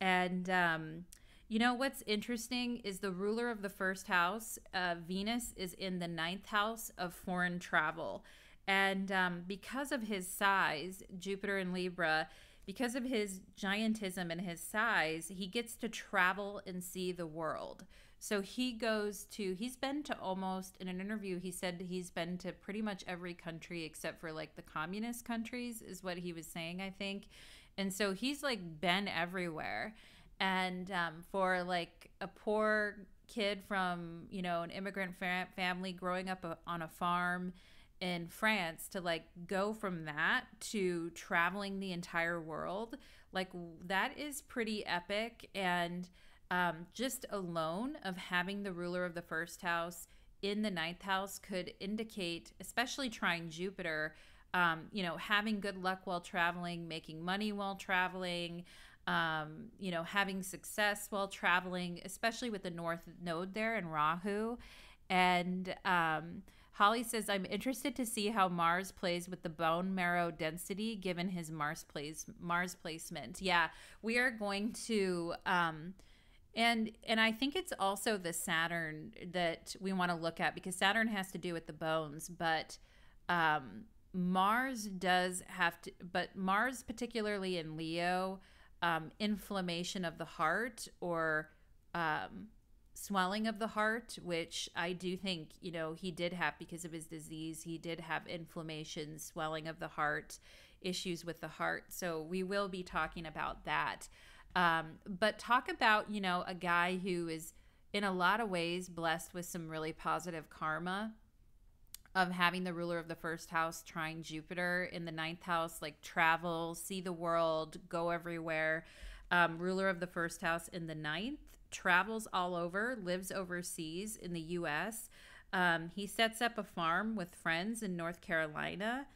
S1: And um, you know what's interesting is the ruler of the first house, uh, Venus, is in the ninth house of foreign travel. And um, because of his size, Jupiter in Libra, because of his giantism and his size, he gets to travel and see the world. So he goes to, he's been to almost, in an interview, he said he's been to pretty much every country except for like the communist countries, is what he was saying, I think. And so he's like been everywhere. And um, for like a poor kid from, you know, an immigrant fa- family growing up a, on a farm, in France to like go from that to traveling the entire world, like that is pretty epic. And um, just alone of having the ruler of the first house in the ninth house could indicate, especially trine Jupiter, um, you know, having good luck while traveling, making money while traveling, um, you know, having success while traveling, especially with the North Node there in Rahu. And, um, Holly says, I'm interested to see how Mars plays with the bone marrow density given his Mars place Mars placement. Yeah, we are going to um and and I think it's also the Saturn that we want to look at because Saturn has to do with the bones, but um Mars does have to but Mars particularly in Leo, um inflammation of the heart or um swelling of the heart, which I do think, you know, he did have because of his disease. He did have inflammation, swelling of the heart, issues with the heart. So we will be talking about that. Um, but talk about, you know, a guy who is in a lot of ways blessed with some really positive karma of having the ruler of the first house trine Jupiter in the ninth house, like travel, see the world, go everywhere. Um, ruler of the first house in the ninth travels all over, lives overseas in the US. Um, he sets up a farm with friends in North Carolina.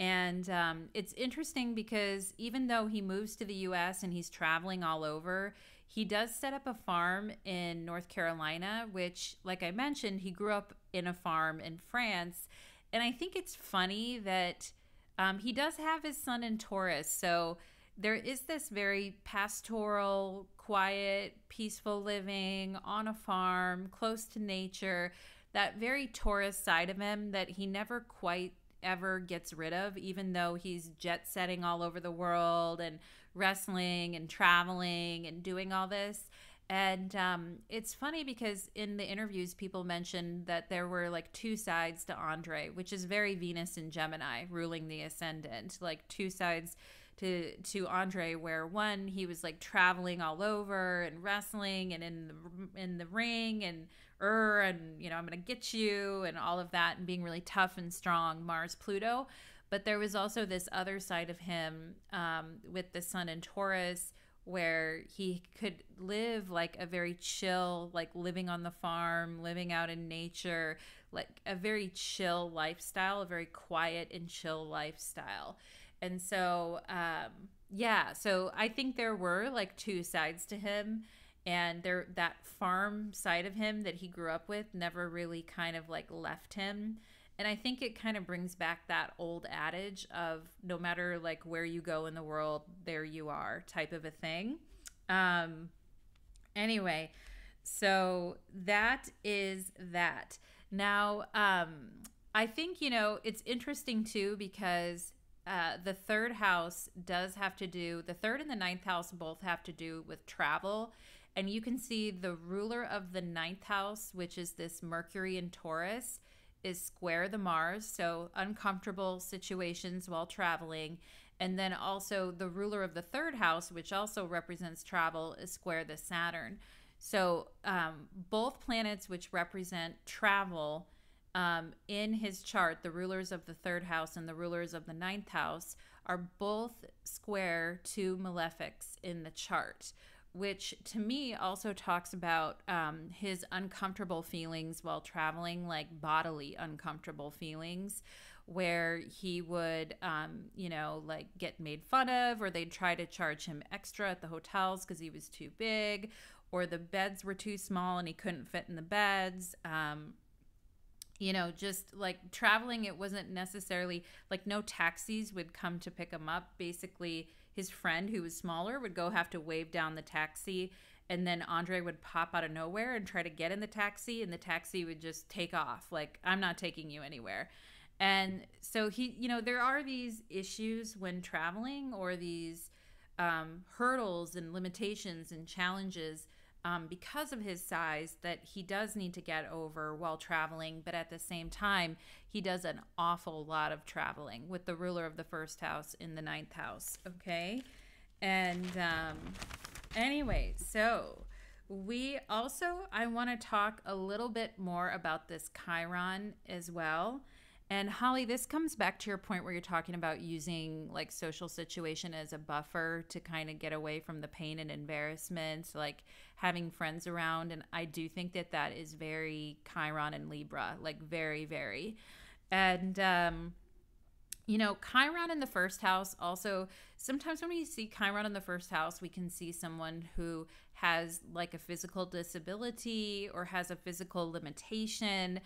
S1: And um, it's interesting because even though he moves to the US and he's traveling all over, he does set up a farm in North Carolina, which, like I mentioned, he grew up in a farm in France. And I think it's funny that um, he does have his son in Taurus. So there is this very pastoral, quiet, peaceful living on a farm, close to nature, that very Taurus side of him that he never quite ever gets rid of, even though he's jet setting all over the world and wrestling and traveling and doing all this. And um, it's funny because in the interviews, people mentioned that there were like two sides to Andre, which is very Venus and Gemini ruling the ascendant, like two sides to to Andre, where one he was like traveling all over and wrestling and in the in the ring and er and you know I'm gonna get you and all of that and being really tough and strong, Mars Pluto. But there was also this other side of him um, with the Sun in Taurus where he could live like a very chill, like living on the farm, living out in nature, like a very chill lifestyle, a very quiet and chill lifestyle. And so, um, yeah, so I think there were like two sides to him. And there, that farm side of him that he grew up with never really kind of like left him and I think it kind of brings back that old adage of no matter like where you go in the world, there you are type of a thing. Um, anyway, so that is that. Now, um, I think, you know, it's interesting too because uh, the third house does have to do, the third and the ninth house both have to do with travel. And you can see the ruler of the ninth house, which is this Mercury in Taurus is square the Mars, so uncomfortable situations while traveling. And then also the ruler of the third house, which also represents travel, is square the Saturn. So um, both planets, which represent travel um, in his chart, the rulers of the third house and the rulers of the ninth house, are both square to malefics in the chart which to me also talks about um, his uncomfortable feelings while traveling, like bodily uncomfortable feelings, where he would, um, you know, like get made fun of, or they'd try to charge him extra at the hotels because he was too big, or the beds were too small and he couldn't fit in the beds. Um, you know, just like traveling, it wasn't necessarily like no taxis would come to pick him up. Basically, his friend who was smaller would go have to wave down the taxi and then Andre would pop out of nowhere and try to get in the taxi and the taxi would just take off like I'm not taking you anywhere. And so he, you know, there are these issues when traveling or these um, hurdles and limitations and challenges um, because of his size that he does need to get over while traveling. But at the same time, he does an awful lot of traveling with the ruler of the first house in the ninth house. Okay. And um, anyway, so we also, I want to talk a little bit more about this Chiron as well. And Holly, this comes back to your point where you're talking about using like social situation as a buffer to kind of get away from the pain and embarrassment, like having friends around. And I do think that that is very Chiron and Libra, like very, very. And, um, you know, Chiron in the first house also, sometimes when we see Chiron in the first house, we can see someone who has like a physical disability or has a physical limitation.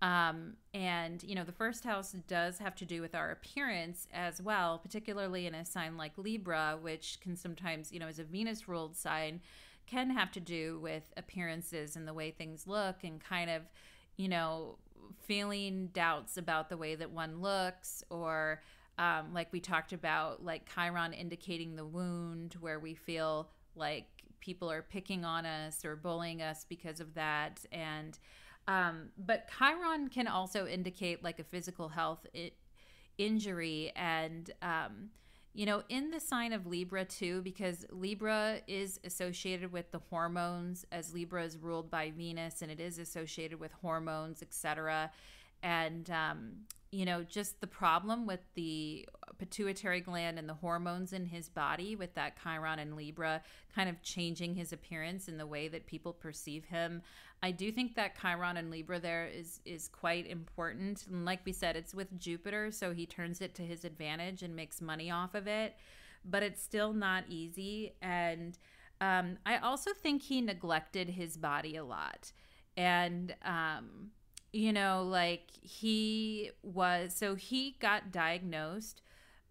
S1: Um, and, you know, the first house does have to do with our appearance as well, particularly in a sign like Libra, which can sometimes, you know, is a Venus ruled sign, can have to do with appearances and the way things look and kind of, you know, feeling doubts about the way that one looks or um, like we talked about, like Chiron indicating the wound where we feel like people are picking on us or bullying us because of that. And, um, but Chiron can also indicate like a physical health I- injury and, um, you know, in the sign of Libra too, because Libra is associated with the hormones, as Libra is ruled by Venus, and it is associated with hormones, etc. And um, you know, just the problem with the pituitary gland and the hormones in his body with that Chiron and Libra kind of changing his appearance in the way that people perceive him. I do think that Chiron and Libra there is is quite important. And like we said, it's with Jupiter, so he turns it to his advantage and makes money off of it. But it's still not easy. And um, I also think he neglected his body a lot. And um, you know, like he was, so he got diagnosed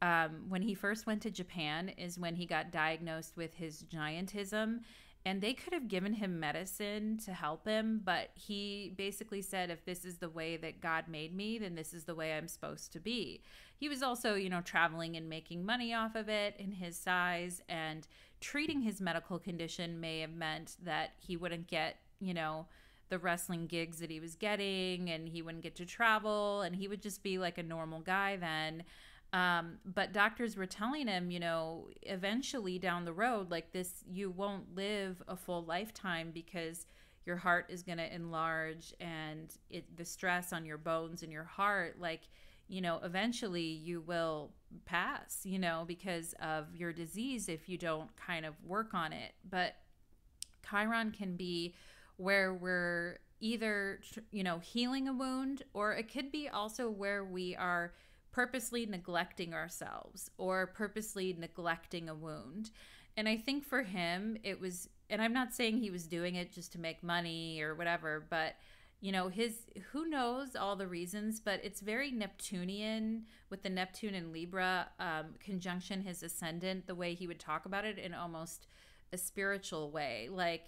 S1: um, when he first went to Japan, is when he got diagnosed with his giantism. And they could have given him medicine to help him, but he basically said, if this is the way that God made me, then this is the way I'm supposed to be. He was also, you know, traveling and making money off of it in his size, and treating his medical condition may have meant that he wouldn't get, you know, the wrestling gigs that he was getting and he wouldn't get to travel and he would just be like a normal guy then um, but doctors were telling him you know eventually down the road like this you won't live a full lifetime because your heart is going to enlarge and it the stress on your bones and your heart like you know eventually you will pass you know because of your disease if you don't kind of work on it. But chiron can be where we're either you know healing a wound or it could be also where we are purposely neglecting ourselves or purposely neglecting a wound. And i think for him it was and i'm not saying he was doing it just to make money or whatever but you know his who knows all the reasons but it's very neptunian with the neptune and libra um, conjunction his ascendant the way he would talk about it in almost a spiritual way. Like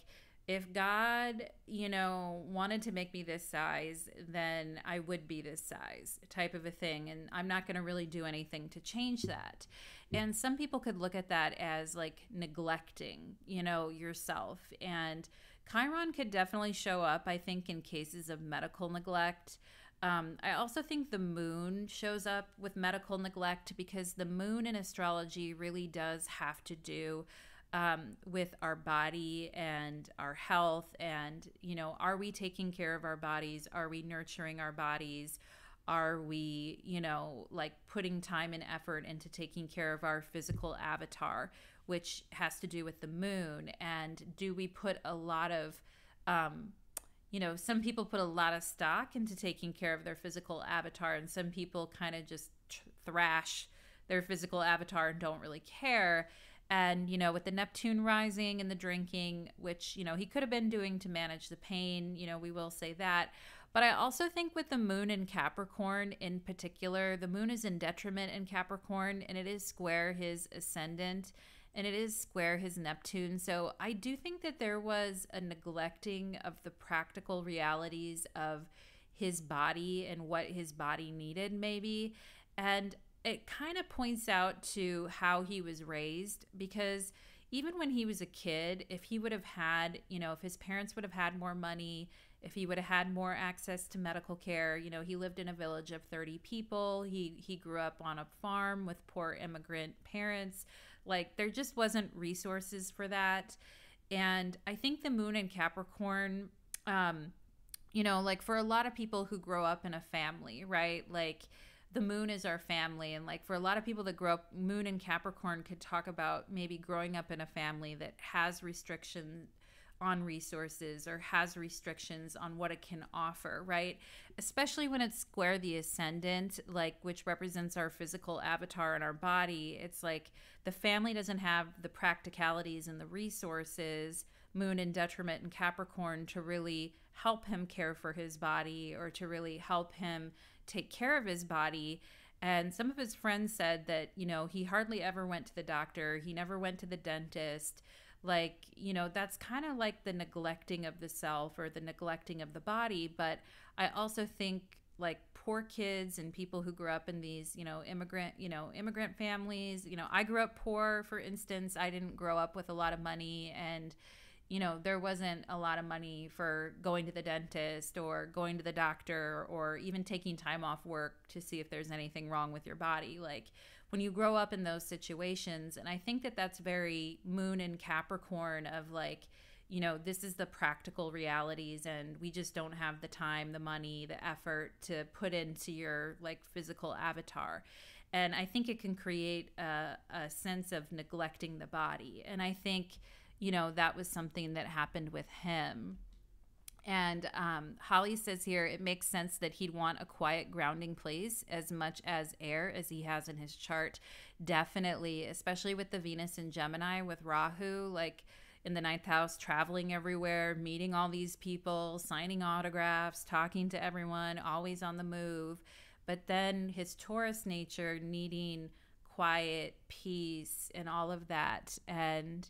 S1: if God, you know, wanted to make me this size, then I would be this size type of a thing. And I'm not going to really do anything to change that. And some people could look at that as like neglecting, you know, yourself. And Chiron could definitely show up, I think, in cases of medical neglect. Um, I also think the moon shows up with medical neglect because the moon in astrology really does have to do um, with our body and our health and you know are we taking care of our bodies? Are we nurturing our bodies? Are we you know like putting time and effort into taking care of our physical avatar which has to do with the moon? And do we put a lot of um, you know some people put a lot of stock into taking care of their physical avatar and some people kind of just thrash their physical avatar and don't really care and you know with the neptune rising and the drinking which you know he could have been doing to manage the pain you know we will say that. But i also think with the moon in capricorn in particular the moon is in detriment in capricorn and it is square his ascendant and it is square his neptune. So i do think that there was a neglecting of the practical realities of his body and what his body needed maybe. And it kind of points out to how he was raised because even when he was a kid, if he would have had, you know, if his parents would have had more money, if he would have had more access to medical care, you know, he lived in a village of 30 people. He he grew up on a farm with poor immigrant parents. Like there just wasn't resources for that. And I think the moon in Capricorn um you know, like for a lot of people who grow up in a family, right? Like the moon is our family and like for a lot of people that grow up moon and capricorn could talk about maybe growing up in a family that has restrictions on resources or has restrictions on what it can offer, right? Especially when it's square the ascendant, like which represents our physical avatar and our body. It's like the family doesn't have the practicalities and the resources, moon and detriment and Capricorn, to really help him care for his body or to really help him take care of his body. And some of his friends said that, you know, he hardly ever went to the doctor, he never went to the dentist. Like, you know, that's kind of like the neglecting of the self or the neglecting of the body. But I also think like poor kids and people who grew up in these you know immigrant you know immigrant families you know i grew up poor for instance i didn't grow up with a lot of money and you know, there wasn't a lot of money for going to the dentist or going to the doctor or even taking time off work to see if there's anything wrong with your body. Like when you grow up in those situations, and I think that that's very moon and Capricorn of like, you know, this is the practical realities, and we just don't have the time, the money, the effort to put into your like physical avatar. And I think it can create a, a sense of neglecting the body. And I think, you know, that was something that happened with him. And um, Holly says here it makes sense that he'd want a quiet, grounding place as much as air as he has in his chart. Definitely, especially with the Venus in Gemini with Rahu. Like, in the ninth house, traveling everywhere, meeting all these people, signing autographs, talking to everyone, always on the move. But then his Taurus nature needing quiet, peace, and all of that. And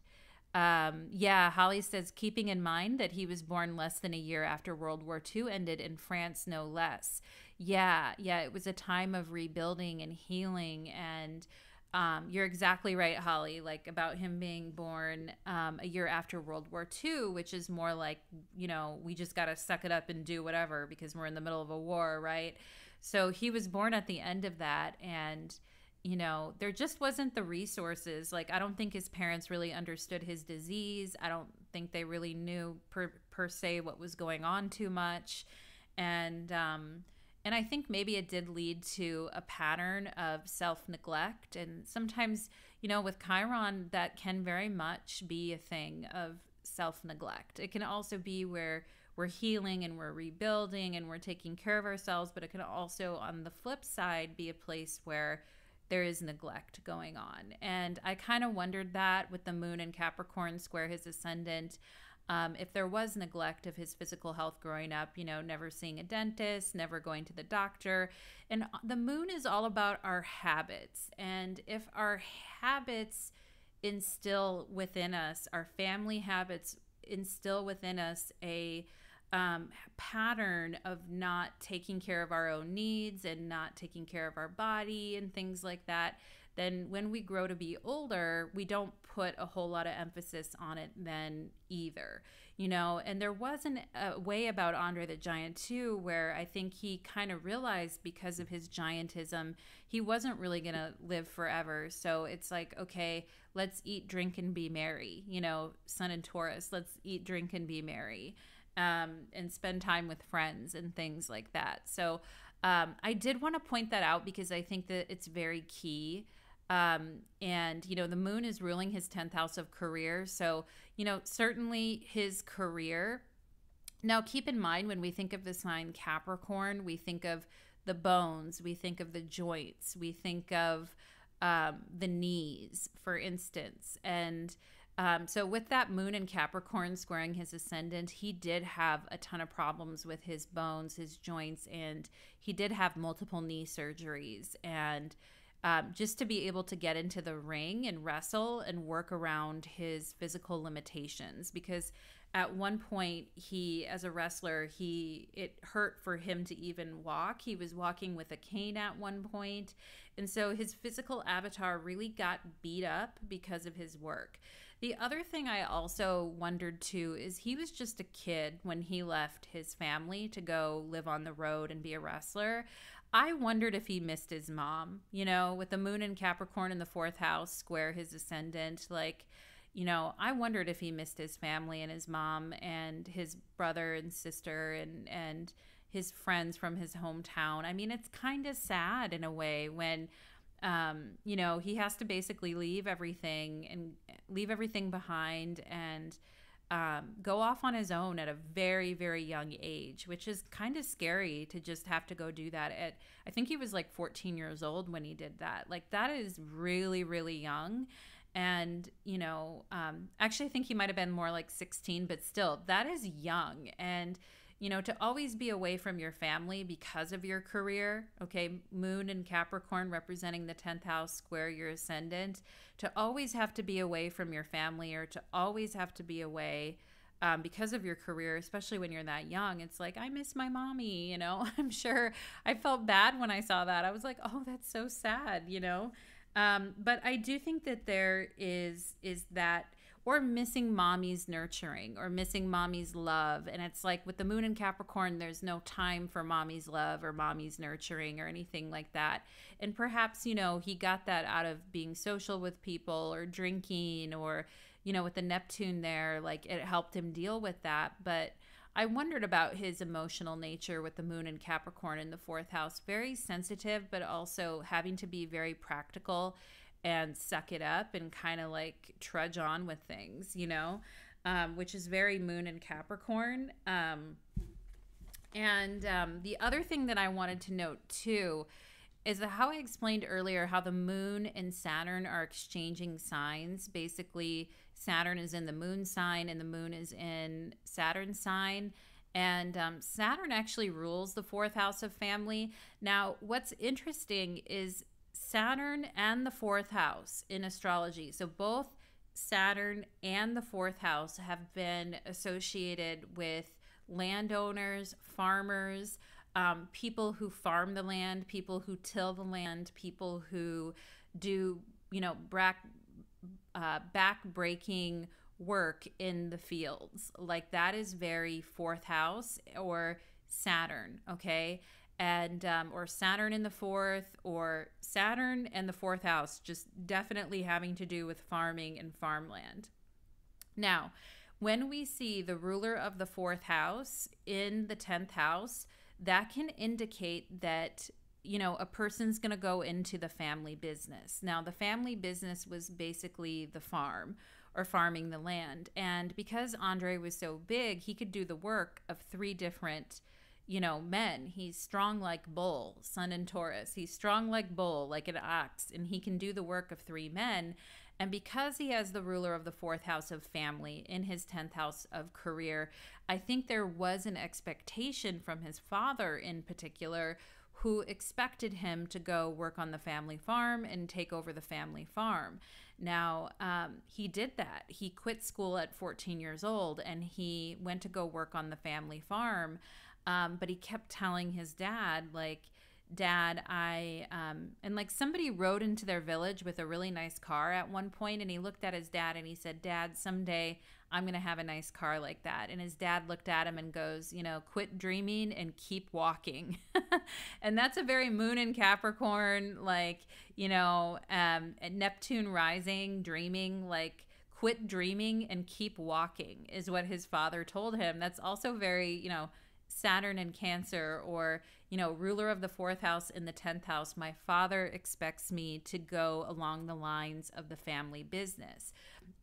S1: um, yeah, Holly says, keeping in mind that he was born less than a year after World War II ended in France, no less. Yeah, yeah, it was a time of rebuilding and healing and um, you're exactly right, Holly, like about him being born um, a year after World War II, which is more like, you know, we just got to suck it up and do whatever because we're in the middle of a war, right? So he was born at the end of that. And, you know, there just wasn't the resources. Like, I don't think his parents really understood his disease. I don't think they really knew per, per se what was going on too much. And, um, and I think maybe it did lead to a pattern of self neglect. And sometimes, you know, with Chiron, that can very much be a thing of self neglect. It can also be where we're healing and we're rebuilding and we're taking care of ourselves, but it can also, on the flip side, be a place where there is neglect going on. And I kind of wondered that with the moon in Capricorn square his ascendant. Um, if there was neglect of his physical health growing up, you know, never seeing a dentist, never going to the doctor. And the moon is all about our habits. And if our habits instill within us, our family habits instill within us a um, pattern of not taking care of our own needs and not taking care of our body and things like that, then when we grow to be older, we don't put a whole lot of emphasis on it then either. You know, and there was an, a way about Andre the Giant too, where I think he kind of realized because of his giantism, he wasn't really going to live forever. So it's like, okay, let's eat, drink, and be merry. You know, Sun and Taurus, let's eat, drink, and be merry. Um, and spend time with friends and things like that. So um, I did want to point that out because I think that it's very key um, and, you know, the moon is ruling his 10th house of career. So, you know, certainly his career. Now, keep in mind when we think of the sign Capricorn, we think of the bones, we think of the joints, we think of um, the knees, for instance. And um, so, with that moon in Capricorn squaring his ascendant, he did have a ton of problems with his bones, his joints, and he did have multiple knee surgeries. And um, just to be able to get into the ring and wrestle and work around his physical limitations because at one point he as a wrestler he it hurt for him to even walk. He was walking with a cane at one point. And so his physical avatar really got beat up because of his work the other thing i also wondered too is he was just a kid when he left his family to go live on the road and be a wrestler I wondered if he missed his mom, you know, with the moon in Capricorn in the fourth house, square his ascendant. Like, you know, I wondered if he missed his family and his mom and his brother and sister and, and his friends from his hometown. I mean, it's kind of sad in a way when, um, you know, he has to basically leave everything and leave everything behind and, um, go off on his own at a very very young age which is kind of scary to just have to go do that at i think he was like 14 years old when he did that. Like that is really really young. And you know um, actually i think he might have been more like 16 but still that is young. And you know, to always be away from your family because of your career. Okay, moon and Capricorn representing the 10th house, square your ascendant. To always have to be away from your family or to always have to be away um, because of your career, especially when you're that young. It's like, I miss my mommy, [LAUGHS] you know. I'm sure I felt bad when I saw that. I was like, oh, that's so sad, you know. Um, but I do think that there is is that or missing mommy's nurturing or missing mommy's love. And it's like with the moon in Capricorn, there's no time for mommy's love or mommy's nurturing or anything like that. And perhaps, you know, he got that out of being social with people or drinking or, you know, with the Neptune there, like it helped him deal with that. But I wondered about his emotional nature with the moon and Capricorn in the fourth house. Very sensitive, but also having to be very practical and suck it up and kind of like trudge on with things, you know, um, which is very moon and Capricorn. Um, and um, the other thing that I wanted to note too is how I explained earlier how the moon and Saturn are exchanging signs. Basically, Saturn is in the moon sign and the moon is in Saturn sign. And um, Saturn actually rules the fourth house of family. Now, what's interesting is Saturn and the fourth house in astrology. So, both Saturn and the fourth house have been associated with landowners, farmers, um, people who farm the land, people who till the land, people who do, you know, back, uh, back breaking work in the fields. Like that is very fourth house or Saturn, okay? And, um, or Saturn in the fourth, or Saturn and the fourth house, just definitely having to do with farming and farmland. Now, when we see the ruler of the fourth house in the 10th house, that can indicate that you know, a person's going to go into the family business. Now, the family business was basically the farm or farming the land. And because Andre was so big, he could do the work of three different, you know, men. He's strong like bull, sun and Taurus. He's strong like bull, like an ox, and he can do the work of three men. And because he has the ruler of the fourth house of family in his 10th house of career, I think there was an expectation from his father in particular who expected him to go work on the family farm and take over the family farm. Now, um, he did that. He quit school at 14 years old and he went to go work on the family farm. Um, but he kept telling his dad, like, dad i um and like somebody rode into their village with a really nice car at one point and he looked at his dad and he said dad someday i'm going to have a nice car like that. And his dad looked at him and goes you know quit dreaming and keep walking. [LAUGHS] And that's a very moon and capricorn like you know um neptune rising dreaming like quit dreaming and keep walking is what his father told him. That's also very you know Saturn and Cancer, or, you know, ruler of the fourth house in the 10th house, my father expects me to go along the lines of the family business.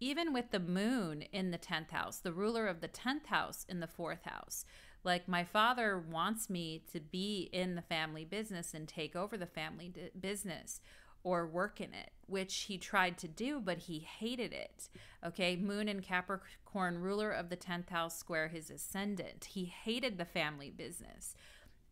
S1: Even with the moon in the 10th house, the ruler of the 10th house in the fourth house, like my father wants me to be in the family business and take over the family business or work in it, which he tried to do, but he hated it. Okay, Moon and Capricorn, ruler of the 10th house, square his ascendant. He hated the family business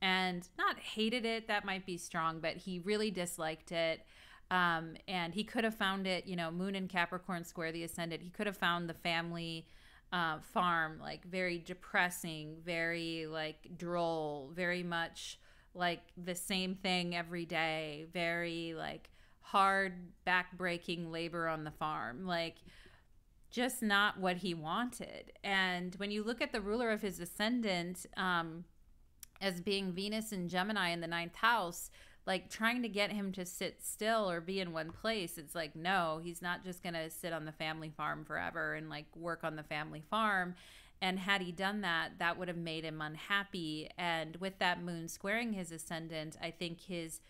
S1: and not hated it, that might be strong, but he really disliked it. Um, and he could have found it, you know, Moon and Capricorn square the ascendant. He could have found the family uh, farm like very depressing, very like droll, very much like the same thing every day, very like hard backbreaking labor on the farm. Like just not what he wanted. And when you look at the ruler of his ascendant um, as being venus and gemini in the ninth house like trying to get him to sit still or be in one place it's like no he's not just going to sit on the family farm forever and like work on the family farm. And had he done that that would have made him unhappy. And with that moon squaring his ascendant i think his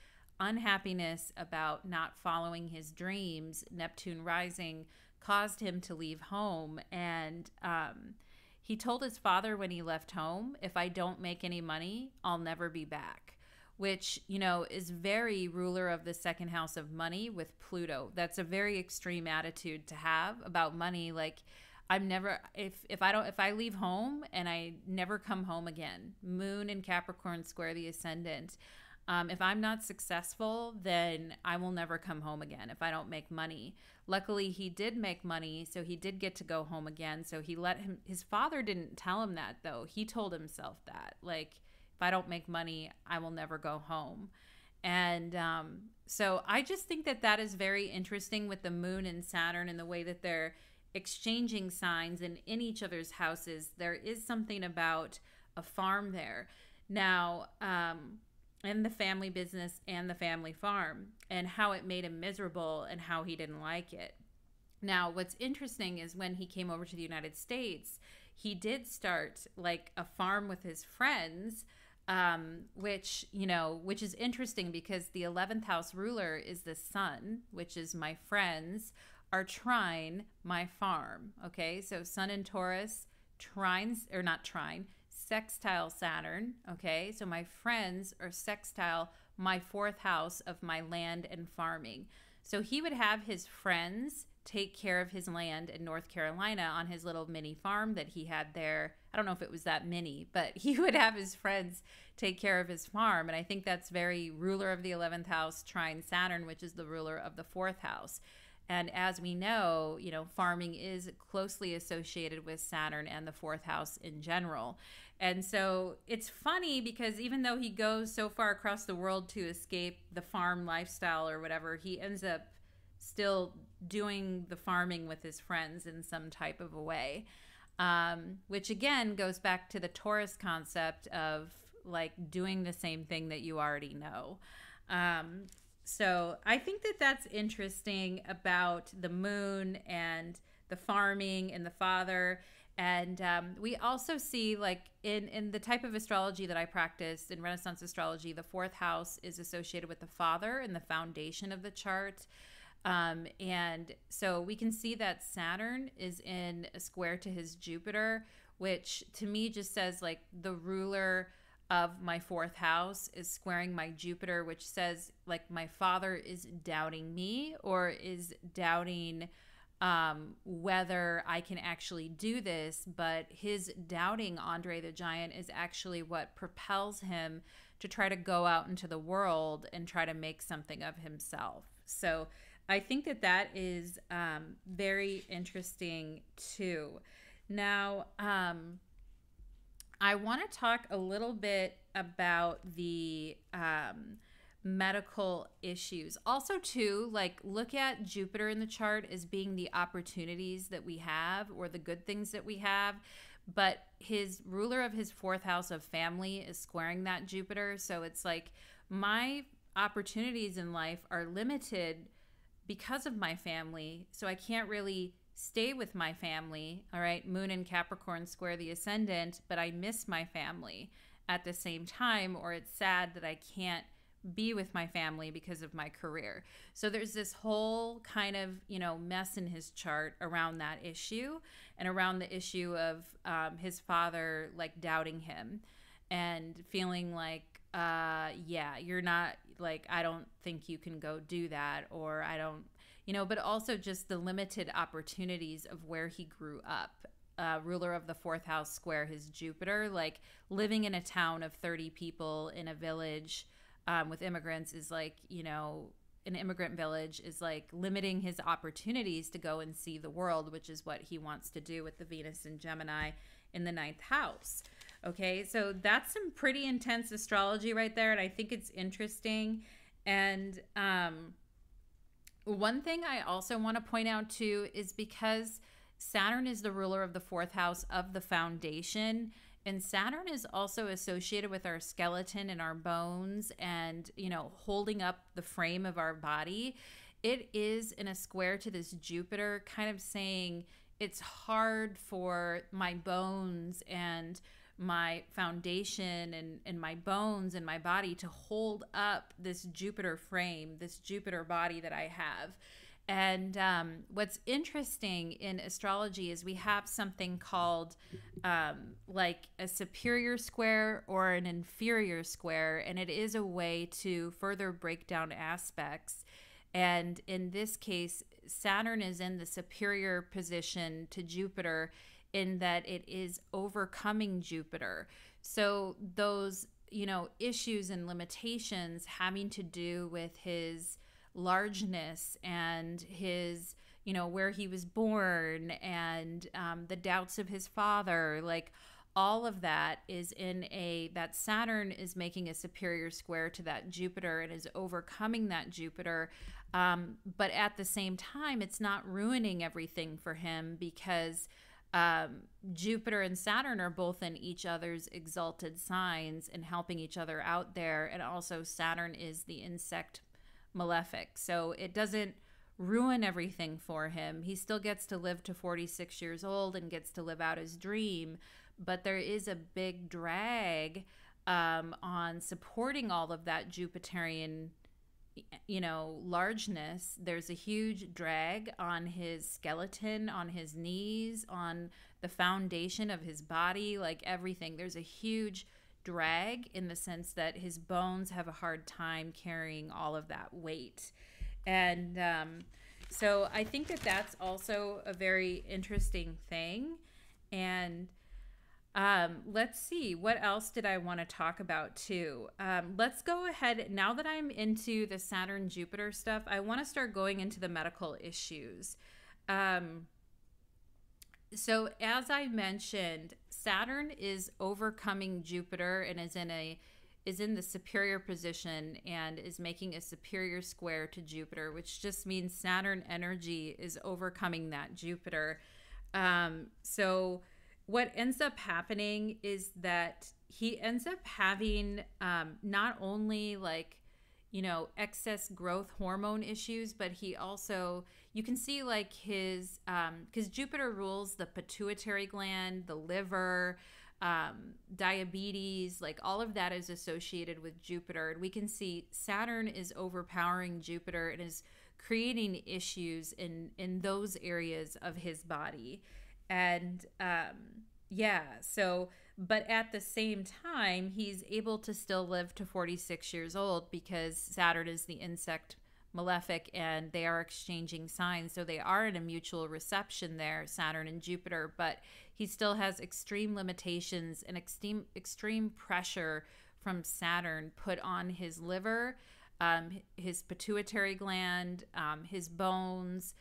S1: unhappiness about not following his dreams, Neptune rising, caused him to leave home. And um, he told his father when he left home, if I don't make any money, I'll never be back. Which, you know, is very ruler of the second house of money with Pluto. That's a very extreme attitude to have about money. Like, I'm never if if I don't if I leave home and I never come home again. Moon and Capricorn square the ascendant. Um, if I'm not successful, then I will never come home again if I don't make money. Luckily, he did make money, so he did get to go home again. So he let him, his father didn't tell him that though. He told himself that, like, if I don't make money, I will never go home. And um, so I just think that that is very interesting with the moon and Saturn and the way that they're exchanging signs and in each other's houses. There is something about a farm there. Now, um, and the family business and the family farm and how it made him miserable and how he didn't like it. Now, what's interesting is when he came over to the United States, he did start like a farm with his friends um, which you know which is interesting because the 11th house ruler is the sun which is my friends are trine my farm okay so sun and taurus trines or not trine sextile saturn okay so my friends are sextile my fourth house of my land and farming so he would have his friends take care of his land in North Carolina on his little mini farm that he had there. I don't know if it was that mini, but [LAUGHS] he would have his friends take care of his farm. And I think that's very ruler of the 11th house, trine Saturn, which is the ruler of the fourth house. And as we know, you know, farming is closely associated with Saturn and the fourth house in general. And so it's funny because even though he goes so far across the world to escape the farm lifestyle or whatever, he ends up still doing the farming with his friends in some type of a way. Um, which again goes back to the Taurus concept of like doing the same thing that you already know. Um, so I think that that's interesting about the moon and the farming and the father. And um, we also see, like in in the type of astrology that I practice in Renaissance astrology, the fourth house is associated with the father and the foundation of the chart. Um, and so we can see that Saturn is in a square to his Jupiter, which to me just says like the ruler of my fourth house is squaring my Jupiter, which says like my father is doubting me or is doubting um, whether I can actually do this. But his doubting Andre the Giant is actually what propels him to try to go out into the world and try to make something of himself. So I think that that is um, very interesting too. Now, um, I want to talk a little bit about the um, medical issues. Also, too, like look at Jupiter in the chart as being the opportunities that we have or the good things that we have. But his ruler of his fourth house of family is squaring that Jupiter. So it's like my opportunities in life are limited because of my family. So I can't really stay with my family. All right. Moon and Capricorn square the ascendant, but I miss my family at the same time, or it's sad that I can't be with my family because of my career. So there's this whole kind of, you know, mess in his chart around that issue and around the issue of um, his father like doubting him and feeling like uh yeah you're not like i don't think you can go do that or i don't you know but also just the limited opportunities of where he grew up uh, ruler of the fourth house square his jupiter like living in a town of 30 people in a village um, with immigrants is like you know an immigrant village is like limiting his opportunities to go and see the world which is what he wants to do with the venus and gemini in the ninth house Okay, so that's some pretty intense astrology right there, and I think it's interesting. And um, one thing I also want to point out too is because Saturn is the ruler of the fourth house of the foundation. And Saturn is also associated with our skeleton and our bones and, you know, holding up the frame of our body. It is in a square to this Jupiter, kind of saying it's hard for my bones and my foundation and, and my bones and my body to hold up this Jupiter frame, this Jupiter body that I have. And um, what's interesting in astrology is we have something called um, like a superior square or an inferior square, and it is a way to further break down aspects. And in this case, Saturn is in the superior position to Jupiter in that it is overcoming Jupiter. So those, you know, issues and limitations having to do with his largeness and his, you know, where he was born and um, the doubts of his father, like all of that is in a that Saturn is making a superior square to that Jupiter and is overcoming that Jupiter. Um, but at the same time, it's not ruining everything for him because um, Jupiter and Saturn are both in each other's exalted signs and helping each other out there. And also, Saturn is the in-sect malefic. So it doesn't ruin everything for him. He still gets to live to 46 years old and gets to live out his dream, but there is a big drag um, on supporting all of that Jupiterian you know, largeness, there's a huge drag on his skeleton, on his knees, on the foundation of his body, like everything. There's a huge drag in the sense that his bones have a hard time carrying all of that weight. And um, so I think that that's also a very interesting thing. And um, let's see, what else did I want to talk about too? Um, let's go ahead. Now that I'm into the Saturn Jupiter stuff, I want to start going into the medical issues. Um, so, as I mentioned, Saturn is overcoming Jupiter and is in a is in the superior position and is making a superior square to Jupiter, which just means Saturn energy is overcoming that Jupiter. Um, so what ends up happening is that he ends up having um, not only like you know excess growth hormone issues but he also you can see like his because um, jupiter rules the pituitary gland the liver um, diabetes like all of that is associated with jupiter. And we can see saturn is overpowering jupiter and is creating issues in in those areas of his body. And um, yeah, so but at the same time, he's able to still live to 46 years old because Saturn is the in-sect malefic and they are exchanging signs. So they are in a mutual reception there, Saturn and Jupiter, but he still has extreme limitations and extreme extreme pressure from Saturn put on his liver, um, his pituitary gland, um, his bones,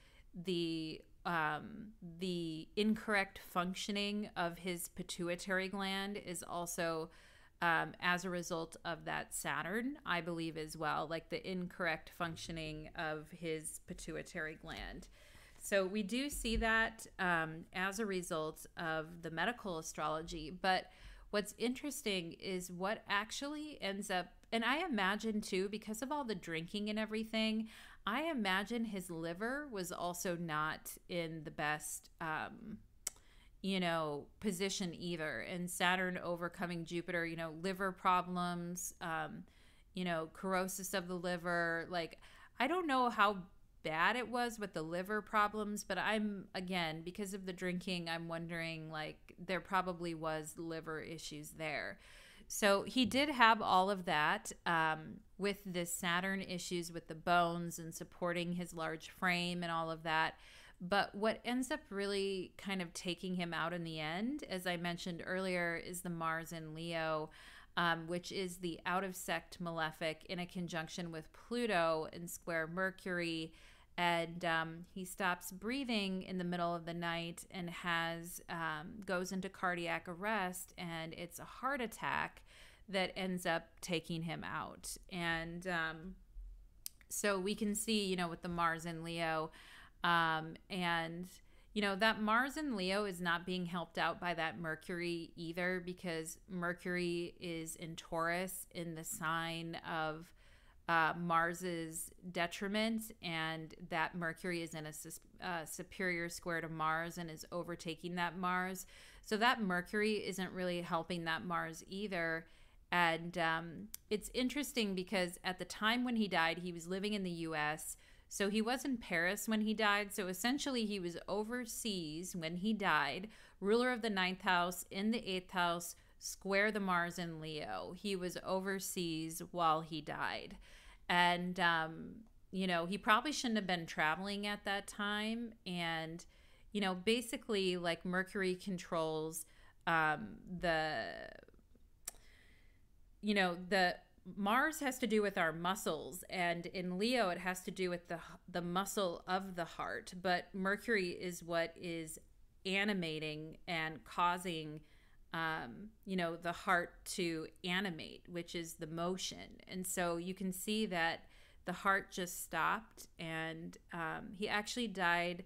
S1: the um, the incorrect functioning of his pituitary gland is also um, as a result of that Saturn, I believe, as well, like the incorrect functioning of his pituitary gland. So we do see that um, as a result of the medical astrology. But what's interesting is what actually ends up, and I imagine too, because of all the drinking and everything, I imagine his liver was also not in the best, um, you know, position either. And Saturn overcoming Jupiter, you know, liver problems, um, you know, cirrhosis of the liver. Like, I don't know how bad it was with the liver problems, but I'm, again, because of the drinking, I'm wondering, like, there probably was liver issues there. So he did have all of that um, with the Saturn issues with the bones and supporting his large frame and all of that. But what ends up really kind of taking him out in the end, as I mentioned earlier, is the Mars in Leo, um, which is the out of sect malefic in a conjunction with Pluto and square Mercury. And um, he stops breathing in the middle of the night and has um, goes into cardiac arrest and it's a heart attack that ends up taking him out. And um, so we can see you know with the mars and leo um, and you know that mars and leo is not being helped out by that mercury either because mercury is in taurus in the sign of uh, Mars's detriment, and that Mercury is in a uh, superior square to Mars and is overtaking that Mars. So that Mercury isn't really helping that Mars either. And um, it's interesting because at the time when he died, he was living in the US. So he was in Paris when he died. So essentially, he was overseas when he died, ruler of the ninth house in the eighth house, square the Mars in Leo. He was overseas while he died and um, you know he probably shouldn't have been traveling at that time and you know basically like mercury controls um, the you know the mars has to do with our muscles and in leo it has to do with the the muscle of the heart but mercury is what is animating and causing um, you know, the heart to animate, which is the motion. And so you can see that the heart just stopped and um, he actually died.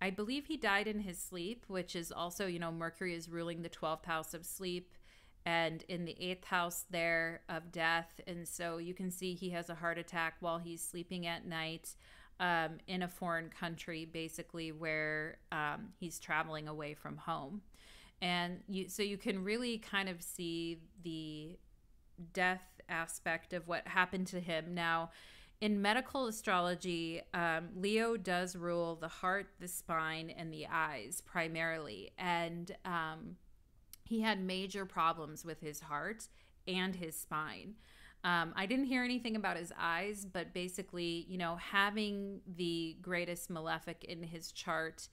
S1: I believe he died in his sleep, which is also, you know, Mercury is ruling the 12th house of sleep and in the eighth house there of death. And so you can see he has a heart attack while he's sleeping at night. um, in a foreign country, basically where um, he's traveling away from home. And you, so you can really kind of see the death aspect of what happened to him. Now, in medical astrology, um, Leo does rule the heart, the spine, and the eyes primarily. And um, he had major problems with his heart and his spine. Um, I didn't hear anything about his eyes, but basically, you know, having the greatest malefic in his chart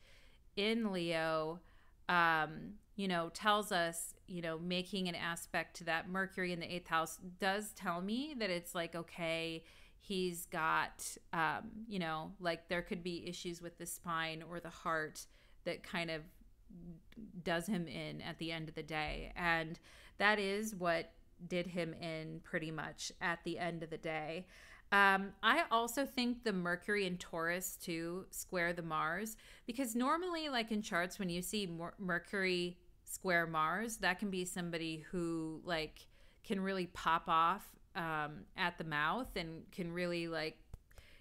S1: in Leo, um, you know, tells us, you know, making an aspect to that Mercury in the eighth house does tell me that it's like, okay, he's got, um, you know, like there could be issues with the spine or the heart that kind of does him in at the end of the day. And that is what did him in pretty much at the end of the day. Um, I also think the Mercury and Taurus too square the Mars because normally, like in charts, when you see Mercury square Mars, that can be somebody who like can really pop off um, at the mouth and can really like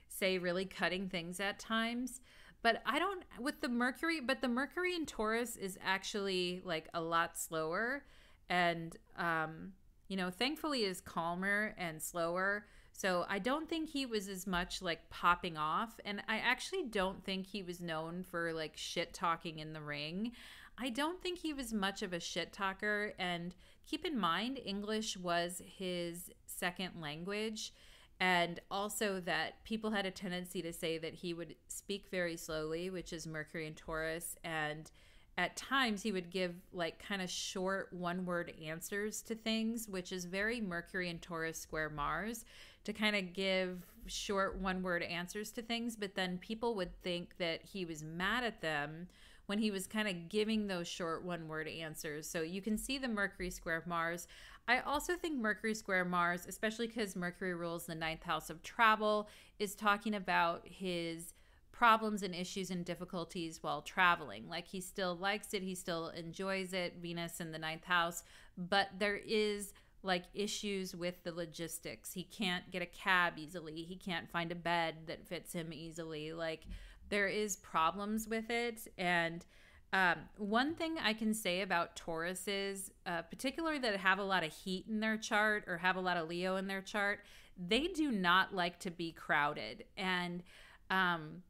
S1: say really cutting things at times. But I don't with the Mercury, but the Mercury in Taurus is actually like a lot slower and um you know, thankfully is calmer and slower. So I don't think he was as much like popping off. And I actually don't think he was known for like shit talking in the ring. I don't think he was much of a shit talker. And keep in mind, English was his second language. And also that people had a tendency to say that he would speak very slowly, which is Mercury and Taurus. And at times he would give like kind of short one word answers to things, which is very Mercury and Taurus square Mars to kind of give short one word answers to things. But then people would think that he was mad at them when he was kind of giving those short one word answers. So you can see the Mercury square Mars. I also think Mercury square Mars, especially because Mercury rules the ninth house of travel, is talking about his problems and issues and difficulties while traveling. Like he still likes it, he still enjoys it, Venus in the ninth house, but there is like issues with the logistics. He can't get a cab easily, he can't find a bed that fits him easily. Like there is problems with it. And um, one thing I can say about Tauruses, uh, particularly that have a lot of heat in their chart or have a lot of Leo in their chart, they do not like to be crowded. And um,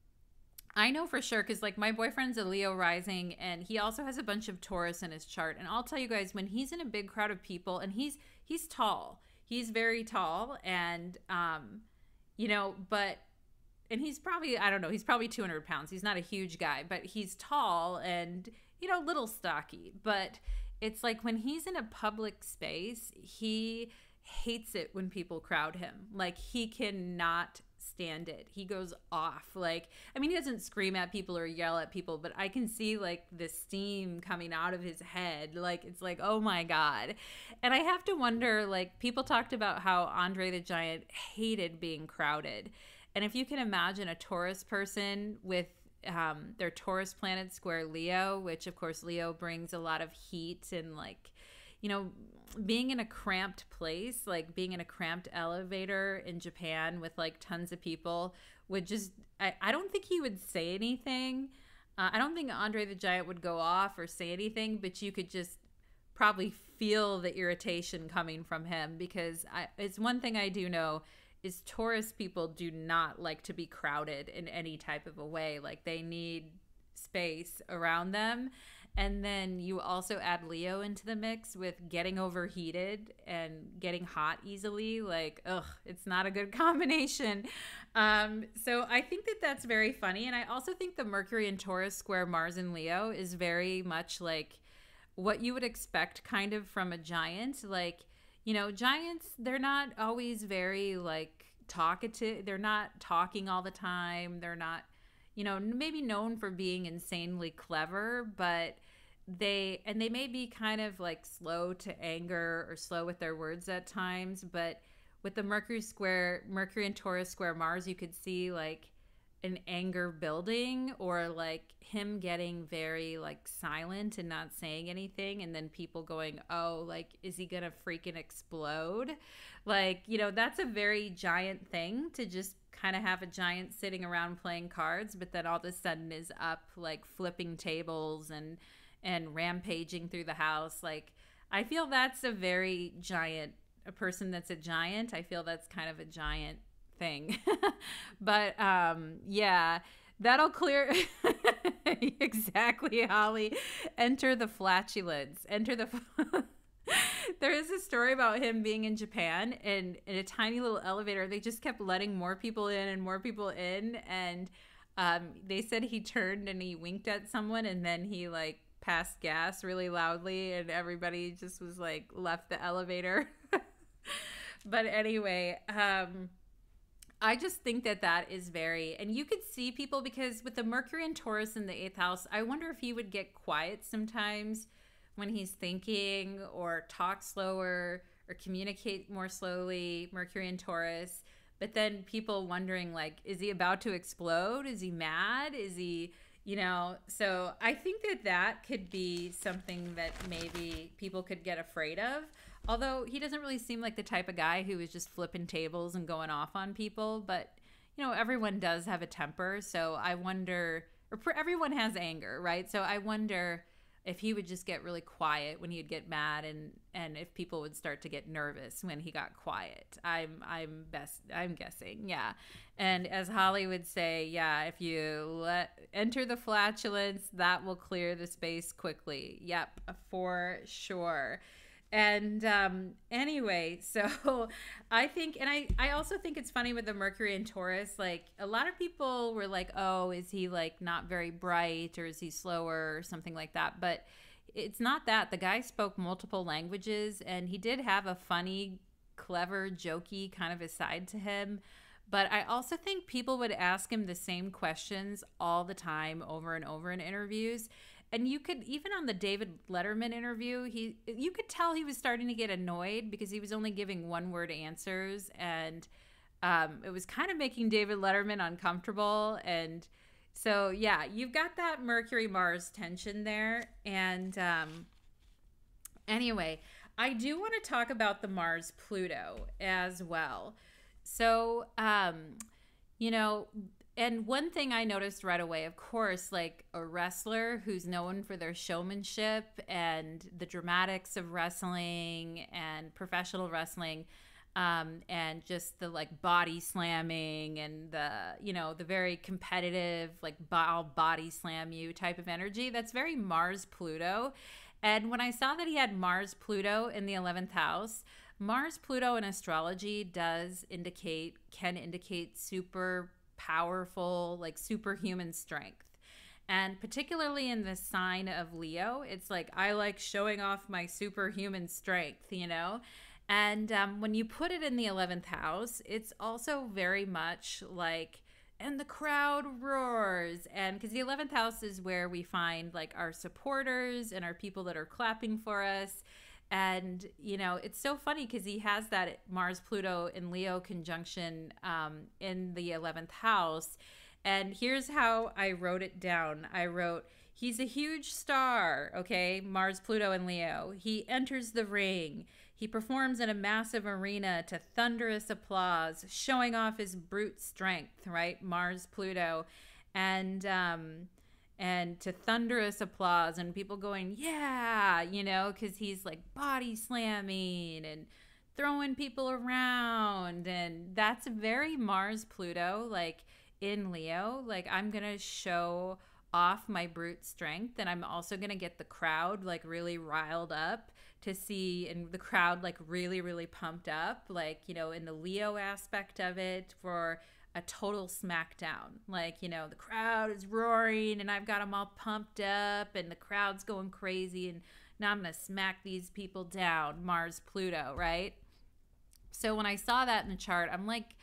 S1: I know for sure because like my boyfriend's a Leo rising and he also has a bunch of Taurus in his chart. And I'll tell you guys, when he's in a big crowd of people and he's he's tall, he's very tall, and um, you know, but and he's probably I don't know, he's probably 200 pounds. He's not a huge guy, but he's tall and you know, little stocky. But it's like when he's in a public space, he hates it when people crowd him. Like he cannot stand it. He goes off. Like, I mean, he doesn't scream at people or yell at people, but I can see like the steam coming out of his head. Like, it's like, oh my God. And I have to wonder like, people talked about how Andre the Giant hated being crowded. And if you can imagine a Taurus person with um, their Taurus planet square Leo, which of course Leo brings a lot of heat and like, you know, being in a cramped place, like being in a cramped elevator in Japan with like tons of people, would just, I, I don't think he would say anything. Uh, I don't think Andre the Giant would go off or say anything, but you could just probably feel the irritation coming from him because I, it's one thing I do know is Taurus people do not like to be crowded in any type of a way. Like they need space around them. And then you also add Leo into the mix with getting overheated and getting hot easily. Like, ugh, it's not a good [LAUGHS] combination. Um, so I think that that's very funny. And I also think the Mercury and Taurus square Mars and Leo is very much like what you would expect kind of from a giant. Like, you know, giants, they're not always very like talkative. They're not talking all the time. They're not you know, maybe known for being insanely clever, but they and they may be kind of like slow to anger or slow with their words at times, but with the Mercury square, Mercury and Taurus square Mars, you could see like an anger building or like him getting very like silent and not saying anything and then people going oh like is he gonna freaking explode? Like you know that's a very giant thing to just kind of have a giant sitting around playing cards but then all of a sudden is up like flipping tables and and rampaging through the house. Like i feel that's a very giant a person that's a giant i feel that's kind of a giant thing. [LAUGHS] but um, yeah, that'll clear [LAUGHS] exactly, Holly. Enter the flatulence. Enter the. [LAUGHS] there is a story about him being in Japan and in a tiny little elevator, they just kept letting more people in and more people in. And um, they said he turned and he winked at someone and then he like passed gas really loudly and everybody just was like left the elevator. but anyway, um, I just think that that is very, and you could see people because with the Mercury and Taurus in the eighth house, I wonder if he would get quiet sometimes when he's thinking or talk slower or communicate more slowly, Mercury and Taurus. But then people wondering, like, is he about to explode? Is he mad? Is he, you know? So I think that that could be something that maybe people could get afraid of. Although he doesn't really seem like the type of guy who is just flipping tables and going off on people, but you know, everyone does have a temper, so I wonder or everyone has anger, right? So I wonder if he would just get really quiet when he'd get mad and and if people would start to get nervous when he got quiet. I'm i'm best i'm guessing yeah. And as holly would say yeah if you let enter the flatulence that will clear the space quickly. Yep for sure and um, anyway, so [LAUGHS] I think, and I, I also think it's funny with the Mercury and Taurus. Like a lot of people were like, "Oh, is he like not very bright, or is he slower, or something like that?" But it's not that. The guy spoke multiple languages, and he did have a funny, clever, jokey kind of a side to him. But I also think people would ask him the same questions all the time, over and over in interviews and you could even on the David Letterman interview, he you could tell he was starting to get annoyed because he was only giving one word answers, and um, it was kind of making David Letterman uncomfortable. And so, yeah, you've got that Mercury Mars tension there. And um, anyway, I do want to talk about the Mars Pluto as well. So, um, you know, and one thing I noticed right away, of course, like a wrestler who's known for their showmanship and the dramatics of wrestling and professional wrestling, um, and just the like body slamming and the you know the very competitive like I'll body slam you type of energy. That's very Mars Pluto. And when I saw that he had Mars Pluto in the eleventh house. Mars Pluto in astrology does indicate can indicate super powerful, like superhuman strength. And particularly in the sign of Leo, it's like I like showing off my superhuman strength, you know? And um, when you put it in the 11th house, it's also very much like, and the crowd roars. And because the 11th house is where we find like our supporters and our people that are clapping for us and you know it's so funny because he has that mars pluto in leo conjunction um, in the 11th house. And here's how i wrote it down. I wrote he's a huge star okay? Mars pluto and leo. He enters the ring. He performs in a massive arena to thunderous applause showing off his brute strength right? Mars pluto. And um and to thunderous applause and people going, yeah, you know, because he's like body slamming and throwing people around. And that's very Mars Pluto, like in Leo. Like, I'm going to show off my brute strength and I'm also going to get the crowd like really riled up to see and the crowd like really really pumped up like you know in the Leo aspect of it for a total smackdown. Like, you know, the crowd is roaring and I've got them all pumped up and the crowd's going crazy and now I'm going to smack these people down. Mars, Pluto, right? So when I saw that in the chart, I'm like,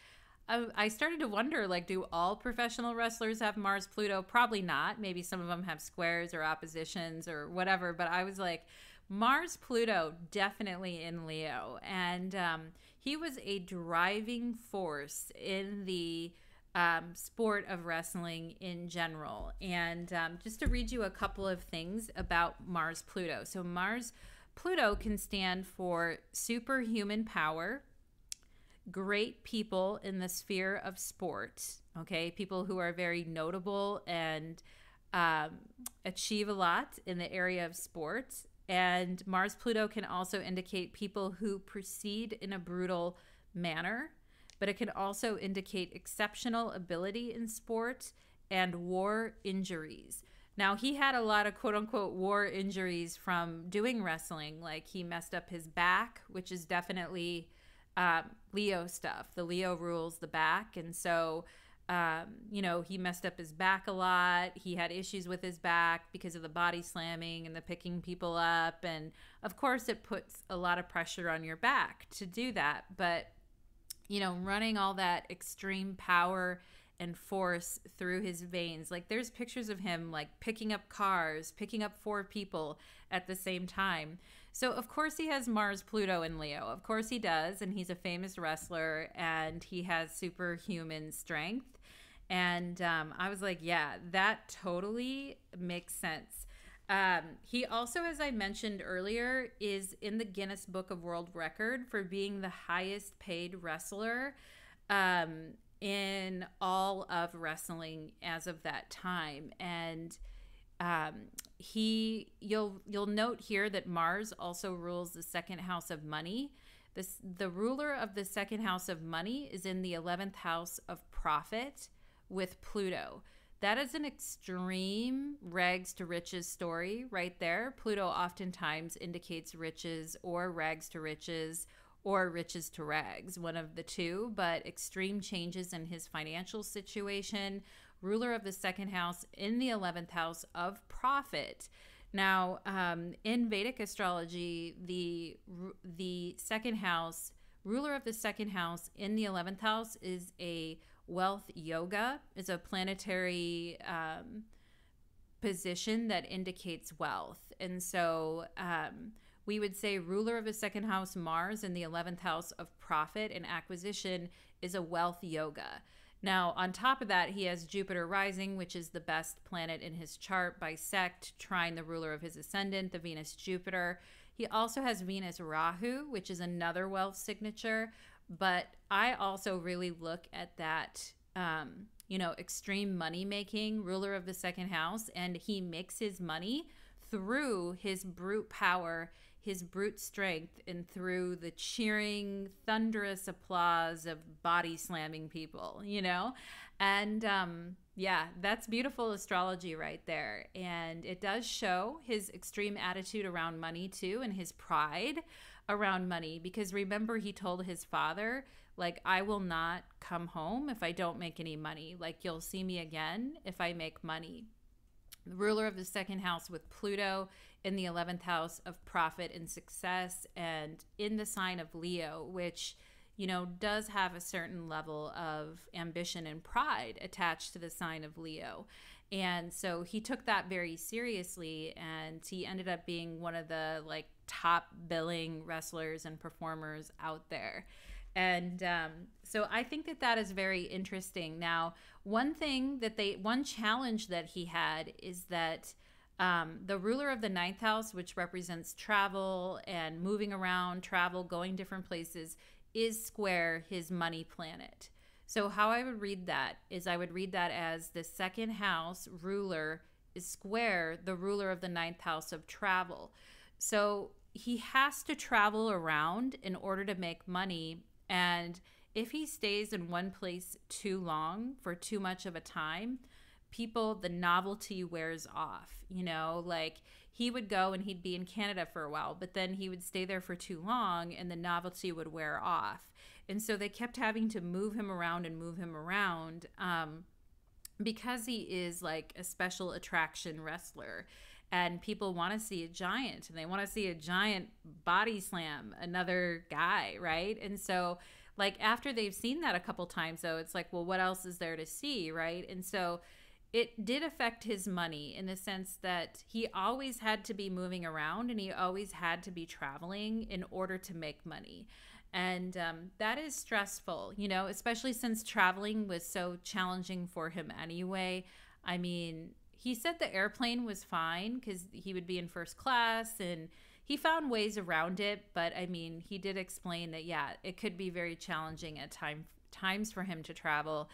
S1: I started to wonder like, do all professional wrestlers have Mars, Pluto? Probably not. Maybe some of them have squares or oppositions or whatever. But I was like, Mars, Pluto, definitely in Leo. And, um, he was a driving force in the um, sport of wrestling in general. And um, just to read you a couple of things about Mars Pluto. So, Mars Pluto can stand for superhuman power, great people in the sphere of sport, okay? People who are very notable and um, achieve a lot in the area of sports. And Mars Pluto can also indicate people who proceed in a brutal manner but it can also indicate exceptional ability in sport and war injuries. Now, he had a lot of quote unquote war injuries from doing wrestling. Like he messed up his back, which is definitely um, Leo stuff. The Leo rules the back. And so, um, you know, he messed up his back a lot. He had issues with his back because of the body slamming and the picking people up. And of course, it puts a lot of pressure on your back to do that. But you know, running all that extreme power and force through his veins. Like there's pictures of him like picking up cars, picking up four people at the same time. So of course he has Mars, Pluto, and Leo. Of course he does, and he's a famous wrestler, and he has superhuman strength. And um, I was like, yeah, that totally makes sense. Um, he also, as I mentioned earlier, is in the Guinness Book of World Record for being the highest paid wrestler um, in all of wrestling as of that time. And um, he, you'll you'll note here that Mars also rules the second house of money. This, the ruler of the second house of money is in the 11th house of profit with Pluto. That is an extreme rags to riches story right there. Pluto oftentimes indicates riches or rags to riches or riches to rags, one of the two, but extreme changes in his financial situation. Ruler of the second house in the 11th house of profit. Now, um, in Vedic astrology, the the second house, ruler of the second house in the 11th house is a wealth yoga is a planetary um, position that indicates wealth. And so um, we would say ruler of the second house, Mars, in the 11th house of profit and acquisition is a wealth yoga. Now, on top of that, he has Jupiter rising, which is the best planet in his chart, by sect, trine the ruler of his ascendant, the Venus Jupiter. He also has Venus Rahu, which is another wealth signature, but I also really look at that, um, you know, extreme money making ruler of the second house, and he makes his money through his brute power, his brute strength, and through the cheering, thunderous applause of body slamming people, you know? And um, yeah, that's beautiful astrology right there. And it does show his extreme attitude around money too and his pride around money because remember he told his father like I will not come home if I don't make any money. Like you'll see me again if I make money. The ruler of the second house with Pluto in the 11th house of profit and success and in the sign of Leo, which you know, does have a certain level of ambition and pride attached to the sign of Leo. And so he took that very seriously and he ended up being one of the like top billing wrestlers and performers out there. And um, so I think that that is very interesting. Now, one thing that they, one challenge that he had is that um, the ruler of the ninth house, which represents travel and moving around, travel, going different places, is square his money planet. So, how I would read that is I would read that as the second house ruler is square the ruler of the ninth house of travel. So, he has to travel around in order to make money. And if he stays in one place too long for too much of a time, people, the novelty wears off. You know, like he would go and he'd be in Canada for a while, but then he would stay there for too long and the novelty would wear off. And so they kept having to move him around and move him around um, because he is like a special attraction wrestler and people want to see a giant and they want to see a giant body slam another guy, right? And so like after they've seen that a couple times though, it's like, well, what else is there to see, right? And so it did affect his money in the sense that he always had to be moving around and he always had to be traveling in order to make money. And um, that is stressful, you know, especially since traveling was so challenging for him anyway. I mean, he said the airplane was fine because he would be in first class and he found ways around it. But I mean, he did explain that, yeah, it could be very challenging at time, times for him to travel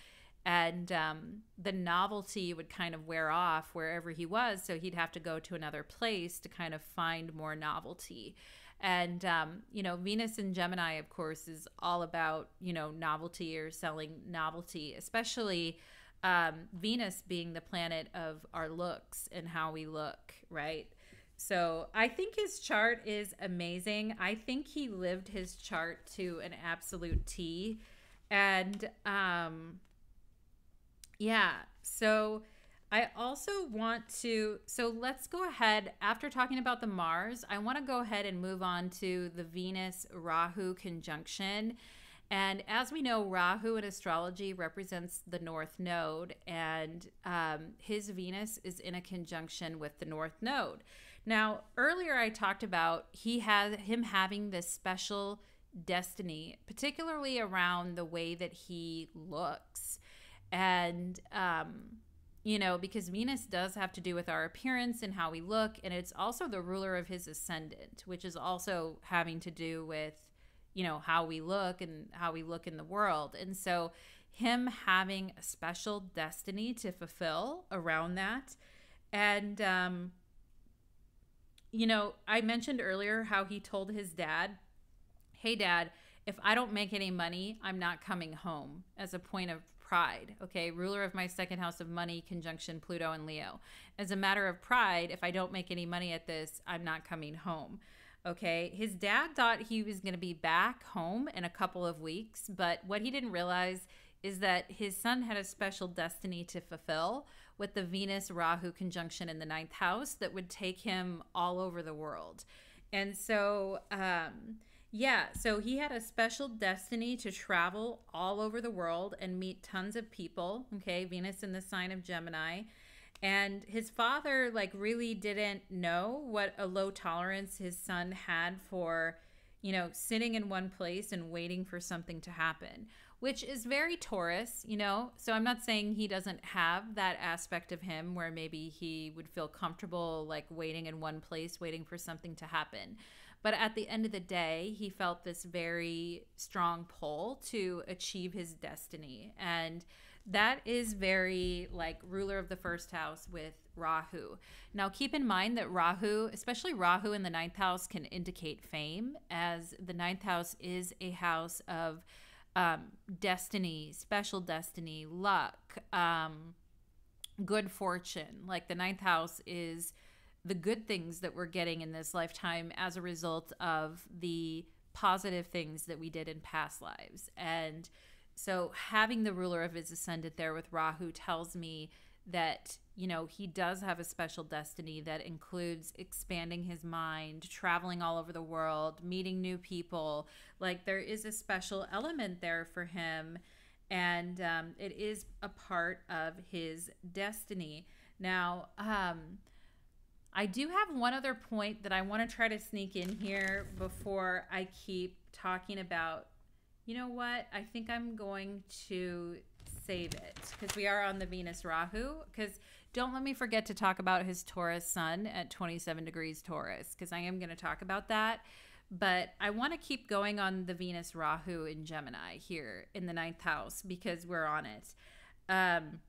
S1: and um, the novelty would kind of wear off wherever he was so he'd have to go to another place to kind of find more novelty and um, you know venus and gemini of course is all about you know novelty or selling novelty especially um, venus being the planet of our looks and how we look right so I think his chart is amazing. I think he lived his chart to an absolute T. And um, yeah. So I also want to, so let's go ahead. After talking about the Mars, I want to go ahead and move on to the Venus Rahu conjunction. And as we know, Rahu in astrology represents the North Node, and um, his Venus is in a conjunction with the North Node. Now, earlier I talked about he has him having this special destiny, particularly around the way that he looks and um, you know because venus does have to do with our appearance and how we look and it's also the ruler of his ascendant which is also having to do with you know how we look and how we look in the world. And so him having a special destiny to fulfill around that and um you know i mentioned earlier how he told his dad hey dad if i don't make any money i'm not coming home as a point of pride, okay? Ruler of my second house of money, conjunction Pluto and Leo. As a matter of pride, if I don't make any money at this, I'm not coming home. Okay. His dad thought he was going to be back home in a couple of weeks, but what he didn't realize is that his son had a special destiny to fulfill with the Venus Rahu conjunction in the ninth house that would take him all over the world. And so, um, yeah, so he had a special destiny to travel all over the world and meet tons of people. Okay, Venus in the sign of Gemini. And his father, like, really didn't know what a low tolerance his son had for, you know, sitting in one place and waiting for something to happen, which is very Taurus, you know. So I'm not saying he doesn't have that aspect of him where maybe he would feel comfortable, like, waiting in one place, waiting for something to happen. But at the end of the day, he felt this very strong pull to achieve his destiny. And that is very like ruler of the first house with Rahu. Now, keep in mind that Rahu, especially Rahu in the ninth house, can indicate fame, as the ninth house is a house of um, destiny, special destiny, luck, um, good fortune. Like the ninth house is the good things that we're getting in this lifetime as a result of the positive things that we did in past lives. And so having the ruler of his ascendant there with Rahu tells me that, you know, he does have a special destiny that includes expanding his mind, traveling all over the world, meeting new people. Like there is a special element there for him. And um, it is a part of his destiny. Now, um, I do have one other point that I want to try to sneak in here before I keep talking about. You know what? I think I'm going to save it because we are on the Venus Rahu. Because don't let me forget to talk about his Taurus sun at 27 degrees Taurus because I am going to talk about that. But I want to keep going on the Venus Rahu in Gemini here in the ninth house because we're on it. Um,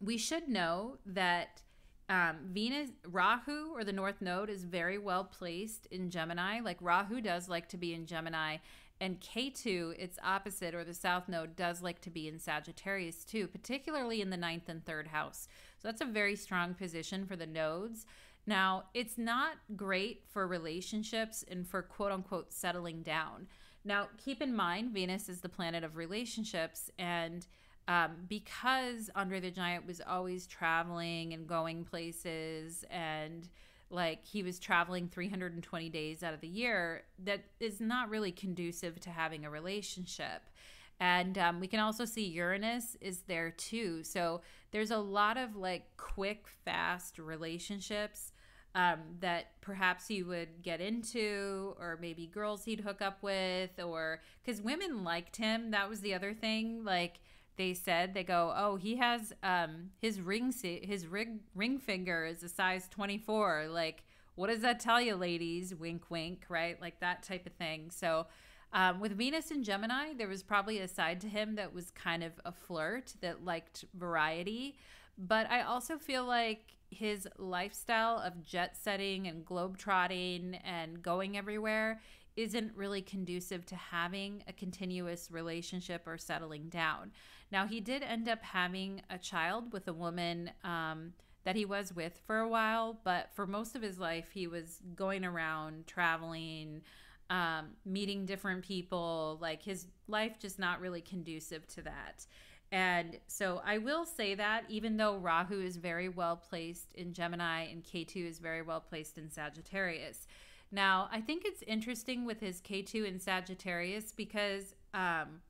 S1: we should know that um, Venus, Rahu or the North Node is very well placed in Gemini. Like Rahu does like to be in Gemini, and Ketu, its opposite, or the South Node, does like to be in Sagittarius too, particularly in the ninth and third house. So that's a very strong position for the nodes. Now, it's not great for relationships and for quote unquote settling down. Now, keep in mind, Venus is the planet of relationships, and um, because Andre the Giant was always traveling and going places and like he was traveling 320 days out of the year, that is not really conducive to having a relationship. And um, we can also see Uranus is there too. So there's a lot of like quick, fast relationships um, that perhaps he would get into, or maybe girls he'd hook up with, or because women liked him. That was the other thing. Like they said, they go, "Oh, he has um, his ring, his ring ring finger is a size 24." Like, what does that tell you, ladies? Wink, wink, right? Like that type of thing. So. Um, with Venus and Gemini, there was probably a side to him that was kind of a flirt that liked variety. But I also feel like his lifestyle of jet setting and globe trotting and going everywhere isn't really conducive to having a continuous relationship or settling down. Now, he did end up having a child with a woman um, that he was with for a while, but for most of his life, he was going around traveling, um, meeting different people. Like his life just not really conducive to that. And so I will say that even though Rahu is very well placed in Gemini and Ketu is very well placed in Sagittarius. Now, I think it's interesting with his Ketu in Sagittarius because, um,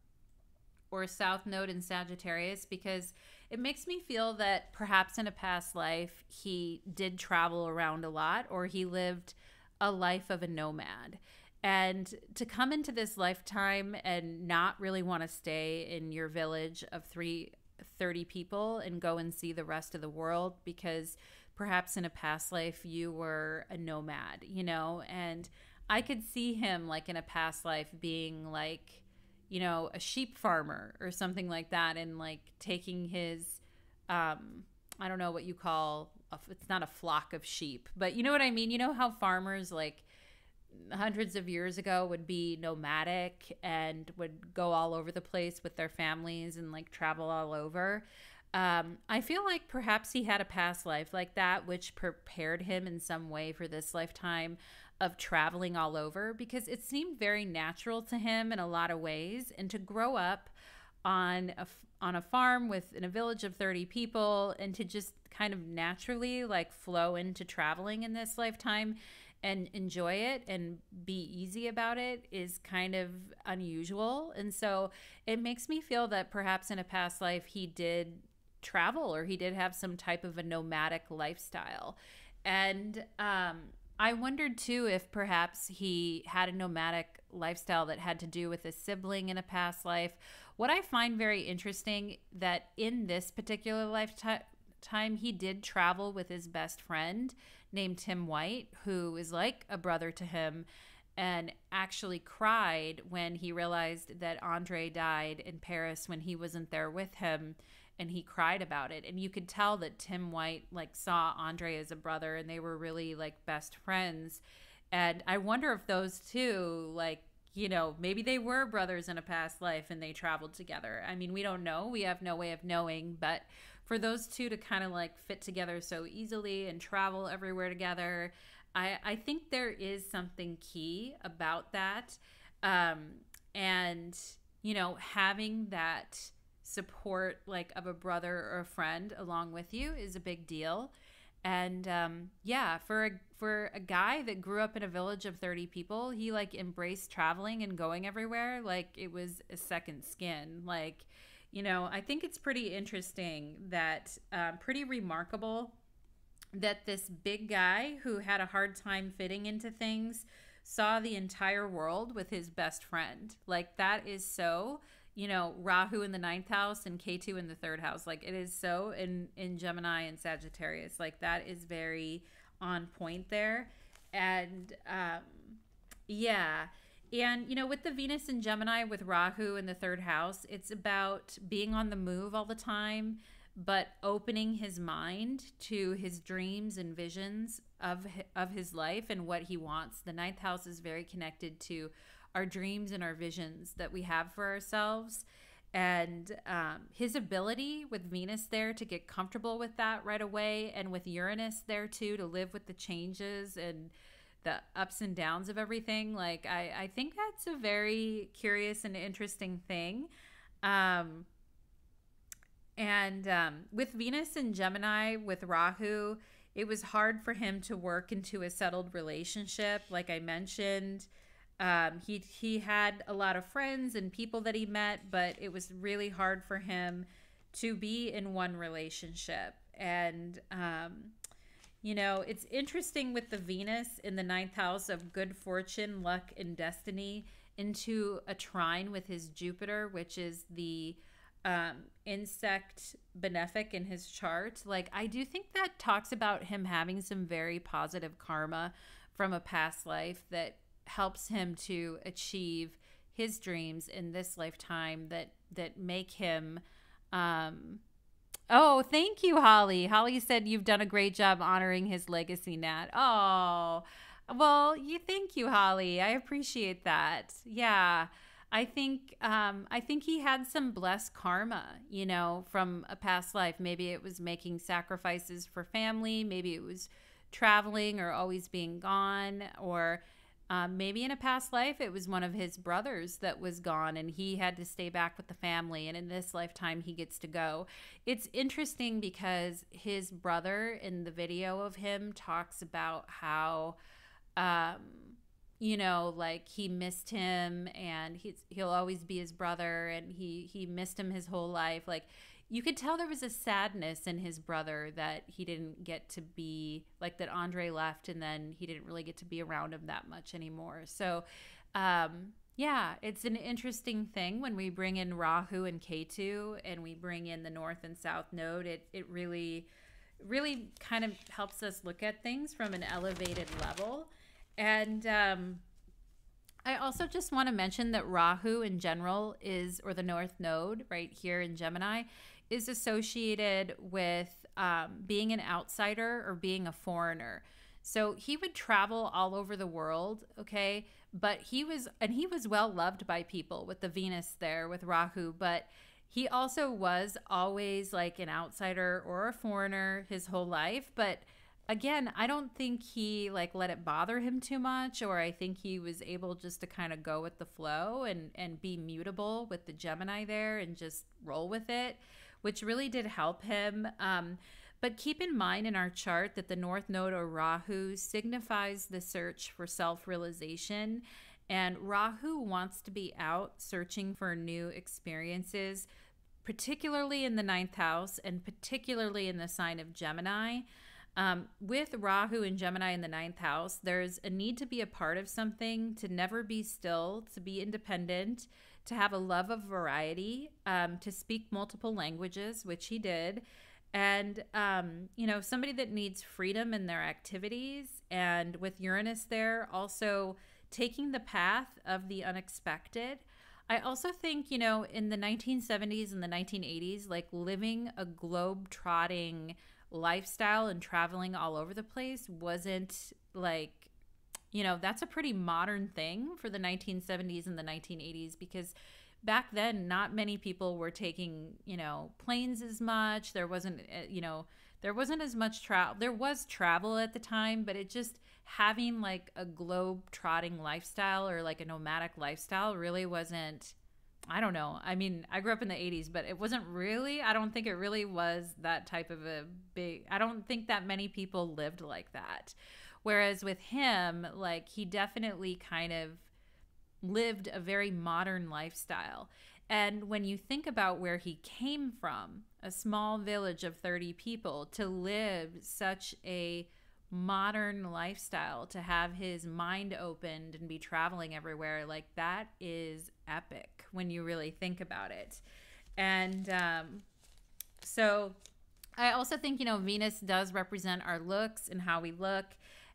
S1: or South Node in Sagittarius, because it makes me feel that perhaps in a past life he did travel around a lot or he lived a life of a nomad. And to come into this lifetime and not really want to stay in your village of three, 30 people and go and see the rest of the world because perhaps in a past life you were a nomad, you know? And I could see him like in a past life being like, you know, a sheep farmer or something like that and like taking his, um, I don't know what you call, a, it's not a flock of sheep, but you know what I mean? You know how farmers like, hundreds of years ago would be nomadic and would go all over the place with their families and like travel all over. Um, I feel like perhaps he had a past life like that, which prepared him in some way for this lifetime of traveling all over because it seemed very natural to him in a lot of ways. And to grow up on a on a farm with in a village of 30 people and to just kind of naturally like flow into traveling in this lifetime and enjoy it and be easy about it is kind of unusual. And so it makes me feel that perhaps in a past life he did travel or he did have some type of a nomadic lifestyle. And um, I wondered too if perhaps he had a nomadic lifestyle that had to do with a sibling in a past life. What I find very interesting that in this particular lifetime time he did travel with his best friend named Tim White, who is like a brother to him, and actually cried when he realized that Andre died in Paris when he wasn't there with him and he cried about it. And you could tell that Tim White like saw Andre as a brother and they were really like best friends. And I wonder if those two like you know maybe they were brothers in a past life and they traveled together. I mean we don't know. We have no way of knowing. But for those two to kind of like fit together so easily and travel everywhere together, I, I think there is something key about that. Um, and, you know, having that support like of a brother or a friend along with you is a big deal. And um, yeah, for a, for a guy that grew up in a village of 30 people, he like embraced traveling and going everywhere like it was a second skin. Like you know, I think it's pretty interesting that, uh, pretty remarkable that this big guy who had a hard time fitting into things saw the entire world with his best friend. Like, that is so, you know, Rahu in the ninth house and Ketu in the third house. Like, it is so in, in Gemini and Sagittarius. Like, that is very on point there. And, um, yeah and, you know, with the Venus in Gemini with Rahu in the third house, it's about being on the move all the time, but opening his mind to his dreams and visions of, of his life and what he wants. The ninth house is very connected to our dreams and our visions that we have for ourselves. And um, his ability with Venus there to get comfortable with that right away, and with Uranus there too to live with the changes and the ups and downs of everything. Like I, I think that's a very curious and interesting thing. Um, and um, with Venus and Gemini, with Rahu, it was hard for him to work into a settled relationship. Like I mentioned, um, he he had a lot of friends and people that he met, but it was really hard for him to be in one relationship. And um, you know, it's interesting with the Venus in the ninth house of good fortune, luck, and destiny into a trine with his Jupiter, which is the um, in-sect benefic in his chart. Like, I do think that talks about him having some very positive karma from a past life that helps him to achieve his dreams in this lifetime that that make him um oh thank you holly. Holly said you've done a great job honoring his legacy nat. Oh well you thank you holly. I appreciate that. Yeah. I think um i think he had some blessed karma you know from a past life. Maybe it was making sacrifices for family. Maybe it was traveling or always being gone or um, maybe in a past life, it was one of his brothers that was gone and he had to stay back with the family. And in this lifetime, he gets to go. It's interesting because his brother in the video of him talks about how, um, you know, like he missed him and he's, he'll always be his brother and he, he missed him his whole life. Like, you could tell there was a sadness in his brother that he didn't get to be like that Andre left and then he didn't really get to be around him that much anymore. So, um, yeah, it's an interesting thing when we bring in Rahu and Ketu and we bring in the north and south node. It it really really kind of helps us look at things from an elevated level. And um, I also just want to mention that Rahu in general is, or the North Node right here in Gemini, is associated with um, being an outsider or being a foreigner. So he would travel all over the world, okay? But he was, and he was well loved by people with the Venus there, with Rahu, but he also was always like an outsider or a foreigner his whole life. But again, I don't think he like let it bother him too much, or I think he was able just to kind of go with the flow and, and be mutable with the Gemini there and just roll with it which really did help him. Um, but keep in mind in our chart that the North Node or Rahu signifies the search for self realization. And Rahu wants to be out searching for new experiences, particularly in the ninth house and particularly in the sign of Gemini. Um, with Rahu and Gemini in the ninth house, there's a need to be a part of something, to never be still, to be independent, to have a love of variety, um, to speak multiple languages, which he did, and um, you know somebody that needs freedom in their activities. And with Uranus there, also taking the path of the unexpected. I also think, you know, in the 1970s and the 1980s, like living a globe trotting lifestyle and traveling all over the place wasn't like you know, that's a pretty modern thing for the 1970s and the 1980s because back then not many people were taking, you know, planes as much. There wasn't, eh, you know, there wasn't as much travel. There was travel at the time, but it just having like a globe trotting lifestyle or like a nomadic lifestyle really wasn't I don't know. I mean, I grew up in the 80s, but it wasn't really, I don't think it really was that type of a big, I don't think that many people lived like that. Whereas with him, like he definitely kind of lived a very modern lifestyle. And when you think about where he came from, a small village of 30 people, to live such a modern lifestyle, to have his mind opened and be traveling everywhere, like that is epic when you really think about it. And um, so I also think, you know, Venus does represent our looks and how we look.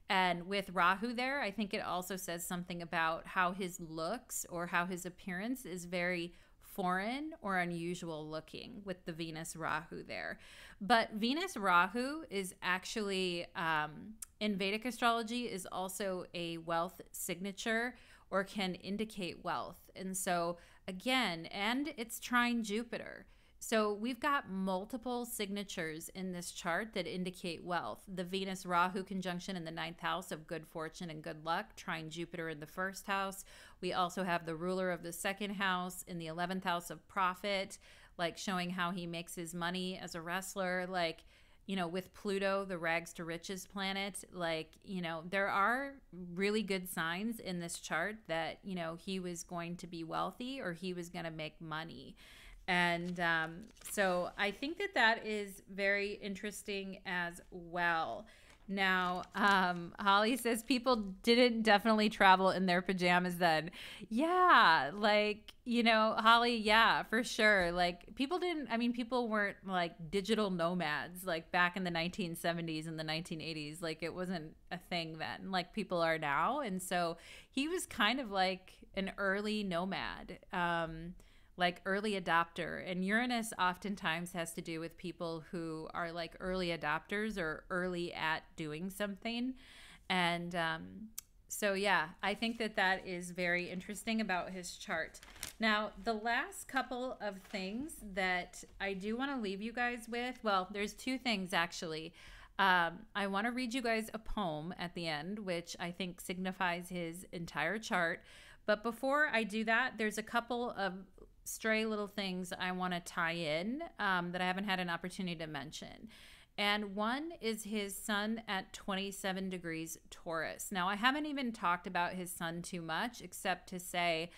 S1: And with Rahu there, I think it also says something about how his looks or how his appearance is very foreign or unusual looking with the Venus Rahu there. But Venus Rahu is actually, um, in Vedic astrology, is also a wealth signature or can indicate wealth. And so, again, and it's trine Jupiter. So we've got multiple signatures in this chart that indicate wealth. The Venus Rahu conjunction in the ninth house of good fortune and good luck, trine Jupiter in the first house. We also have the ruler of the second house in the 11th house of profit, like showing how he makes his money as a wrestler. Like you know, with Pluto, the rags to riches planet, like, you know, there are really good signs in this chart that, you know, he was going to be wealthy or he was going to make money. And um, so I think that that is very interesting as well. Now, um, Holly says people didn't definitely travel in their pajamas then. Yeah, like, you know, Holly, yeah, for sure. Like, people didn't, I mean, people weren't like digital nomads like back in the 1970s and the 1980s. Like, it wasn't a thing then, like people are now. And so he was kind of like an early nomad. Um, like early adopter. And Uranus oftentimes has to do with people who are like early adopters or early at doing something. And um, so, yeah, I think that that is very interesting about his chart. Now, the last couple of things that I do want to leave you guys with well, there's two things actually. Um, I want to read you guys a poem at the end, which I think signifies his entire chart. But before I do that, there's a couple of stray little things I want to tie in um, that I haven't had an opportunity to mention. And one is his sun at 27 degrees Taurus. Now, I haven't even talked about his sun too much, except to say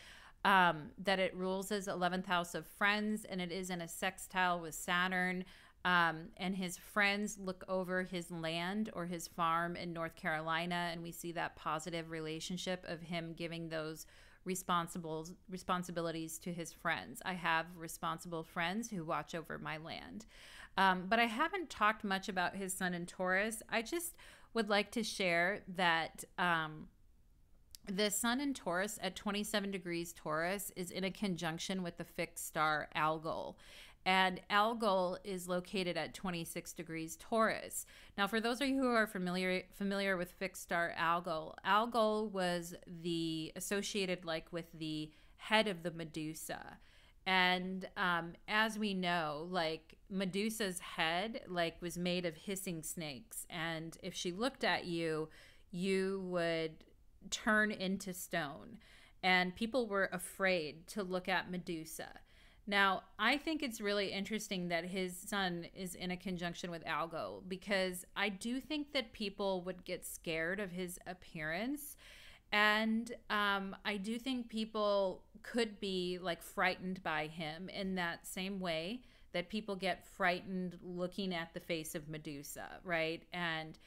S1: um, that it rules his 11th house of friends and it is in a sextile with Saturn. Um, and his friends look over his land or his farm in North Carolina. And we see that positive relationship of him giving those responsible responsibilities to his friends. I have responsible friends who watch over my land. Um, but I haven't talked much about his sun in Taurus. I just would like to share that um, the sun in Taurus at 27 degrees Taurus is in a conjunction with the fixed star Algol and Algol is located at 26 degrees Taurus. Now, for those of you who are familiar familiar with fixed star Algol, Algol was the associated like with the head of the Medusa. And um, as we know, like Medusa's head, like was made of hissing snakes, and if she looked at you, you would turn into stone. And people were afraid to look at Medusa. Now, I think it's really interesting that his sun is in a conjunction with Algol because I do think that people would get scared of his appearance. And um, I do think people could be like frightened by him in that same way that people get frightened looking at the face of Medusa, right? And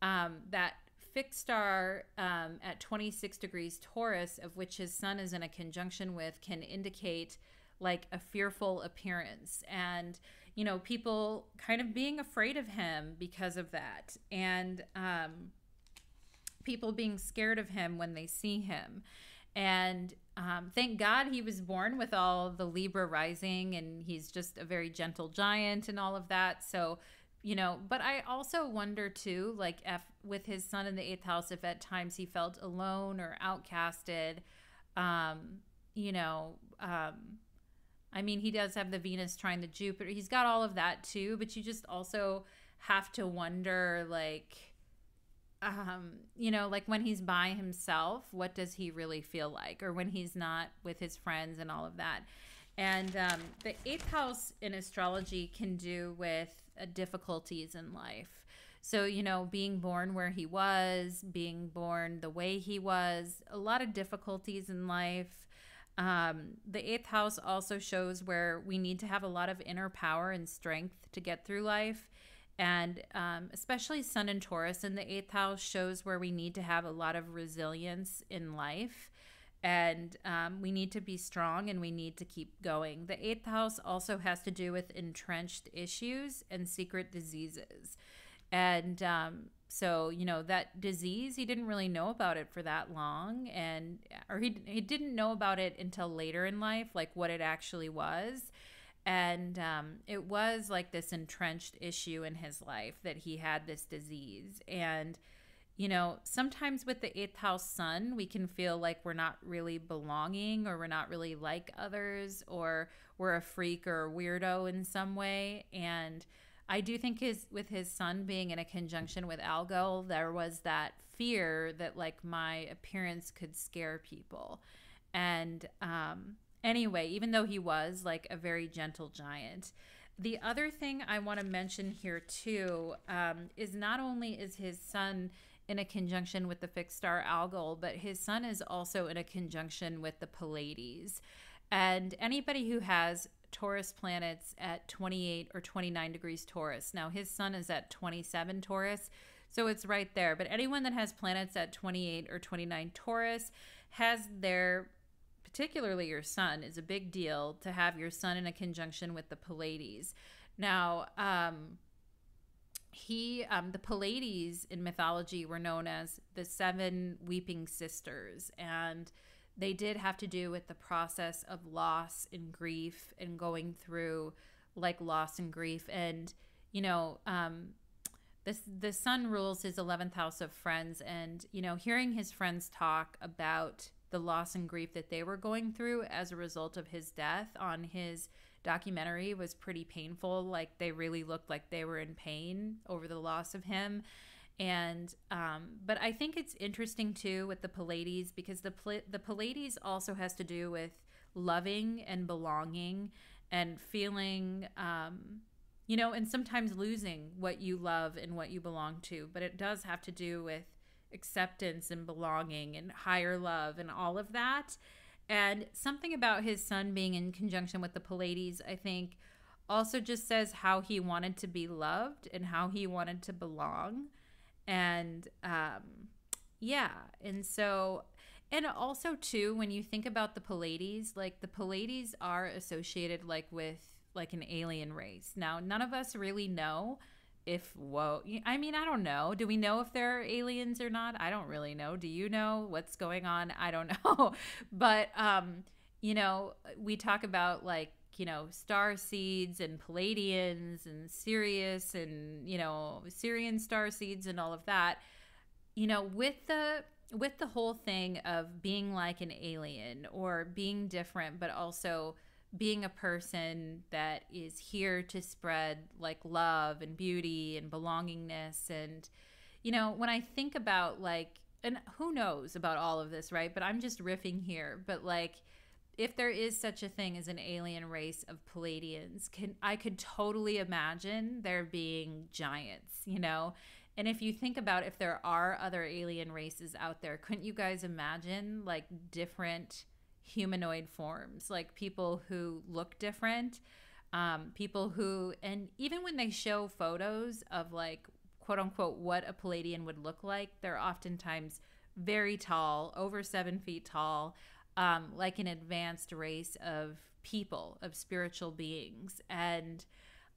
S1: um, that fixed star um, at 26 degrees Taurus, of which his sun is in a conjunction with, can indicate like a fearful appearance. And you know people kind of being afraid of him because of that. And um, people being scared of him when they see him. And um, thank god he was born with all the libra rising and he's just a very gentle giant and all of that. So you know but i also wonder too like if with his sun in the eighth house if at times he felt alone or outcasted um you know um I mean, he does have the Venus trine the Jupiter. He's got all of that too, but you just also have to wonder like um, you know, like when he's by himself, what does he really feel like? Or when he's not with his friends and all of that. And um, the eighth house in astrology can do with uh, difficulties in life. So, you know, being born where he was, being born the way he was, a lot of difficulties in life. Um, the eighth house also shows where we need to have a lot of inner power and strength to get through life. And um, especially Sun and Taurus in the eighth house shows where we need to have a lot of resilience in life. And um, we need to be strong and we need to keep going. The eighth house also has to do with entrenched issues and secret diseases. And um, so you know that disease he didn't really know about it for that long and or he, he didn't know about it until later in life like what it actually was. And um, it was like this entrenched issue in his life that he had this disease. And you know sometimes with the eighth house sun we can feel like we're not really belonging or we're not really like others or we're a freak or a weirdo in some way. And I do think his with his sun being in a conjunction with Algol, there was that fear that like my appearance could scare people. And um anyway, even though he was like a very gentle giant, the other thing I want to mention here too um, is not only is his sun in a conjunction with the fixed star Algol, but his sun is also in a conjunction with the Pleiades. And anybody who has Taurus planets at 28 or 29 degrees Taurus, now his sun is at 27 Taurus, so it's right there. But anyone that has planets at 28 or 29 Taurus has their particularly your sun is a big deal to have your sun in a conjunction with the Pleiades. Now, um, he um, the Pleiades in mythology were known as the seven weeping sisters, and they did have to do with the process of loss and grief and going through like loss and grief and you know um, this the sun rules his 11th house of friends and you know hearing his friends talk about the loss and grief that they were going through as a result of his death on his documentary was pretty painful. Like they really looked like they were in pain over the loss of him. And um, but I think it's interesting too with the Pleiades because the the Pleiades also has to do with loving and belonging and feeling um, you know and sometimes losing what you love and what you belong to but it does have to do with acceptance and belonging and higher love and all of that. And something about his sun being in conjunction with the Pleiades, I think, also just says how he wanted to be loved and how he wanted to belong. And um, yeah. And so, and also, too, when you think about the Pleiades, like the Pleiades are associated like with like an alien race. Now, none of us really know if whoa i mean i don't know. Do we know if there are aliens or not? I don't really know. Do you know what's going on? I don't [LAUGHS] know. But um you know we talk about like you know star seeds and Pleiadians and sirius and you know Sirian star seeds and all of that. You know with the with the whole thing of being like an alien or being different but also being a person that is here to spread like love and beauty and belongingness and you know when i think about like and who knows about all of this right? But i'm just riffing here. But like if there is such a thing as an alien race of Pleiadians, can i could totally imagine there being giants you know? And if you think about if there are other alien races out there couldn't you guys imagine like different humanoid forms, like people who look different, um, people who, and even when they show photos of like quote unquote what a Pleiadian would look like, they're oftentimes very tall, over seven feet tall, um, like an advanced race of people, of spiritual beings. And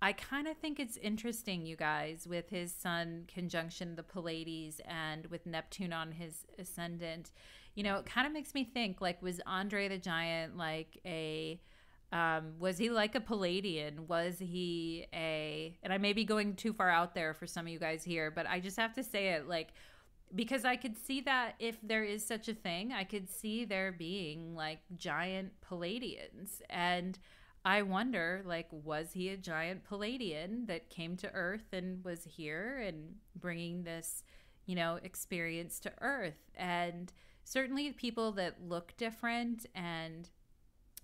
S1: I kind of think it's interesting, you guys, with his sun conjunction the Pleiades and with Neptune on his ascendant you know, it kind of makes me think like, was Andre the Giant like a. Um, was he like a Pleiadian? Was he a, and I may be going too far out there for some of you guys here, but I just have to say it like, because I could see that if there is such a thing, I could see there being like giant Pleiadians. And I wonder, like, was he a giant Pleiadian that came to Earth and was here and bringing this, you know, experience to Earth? And, certainly people that look different and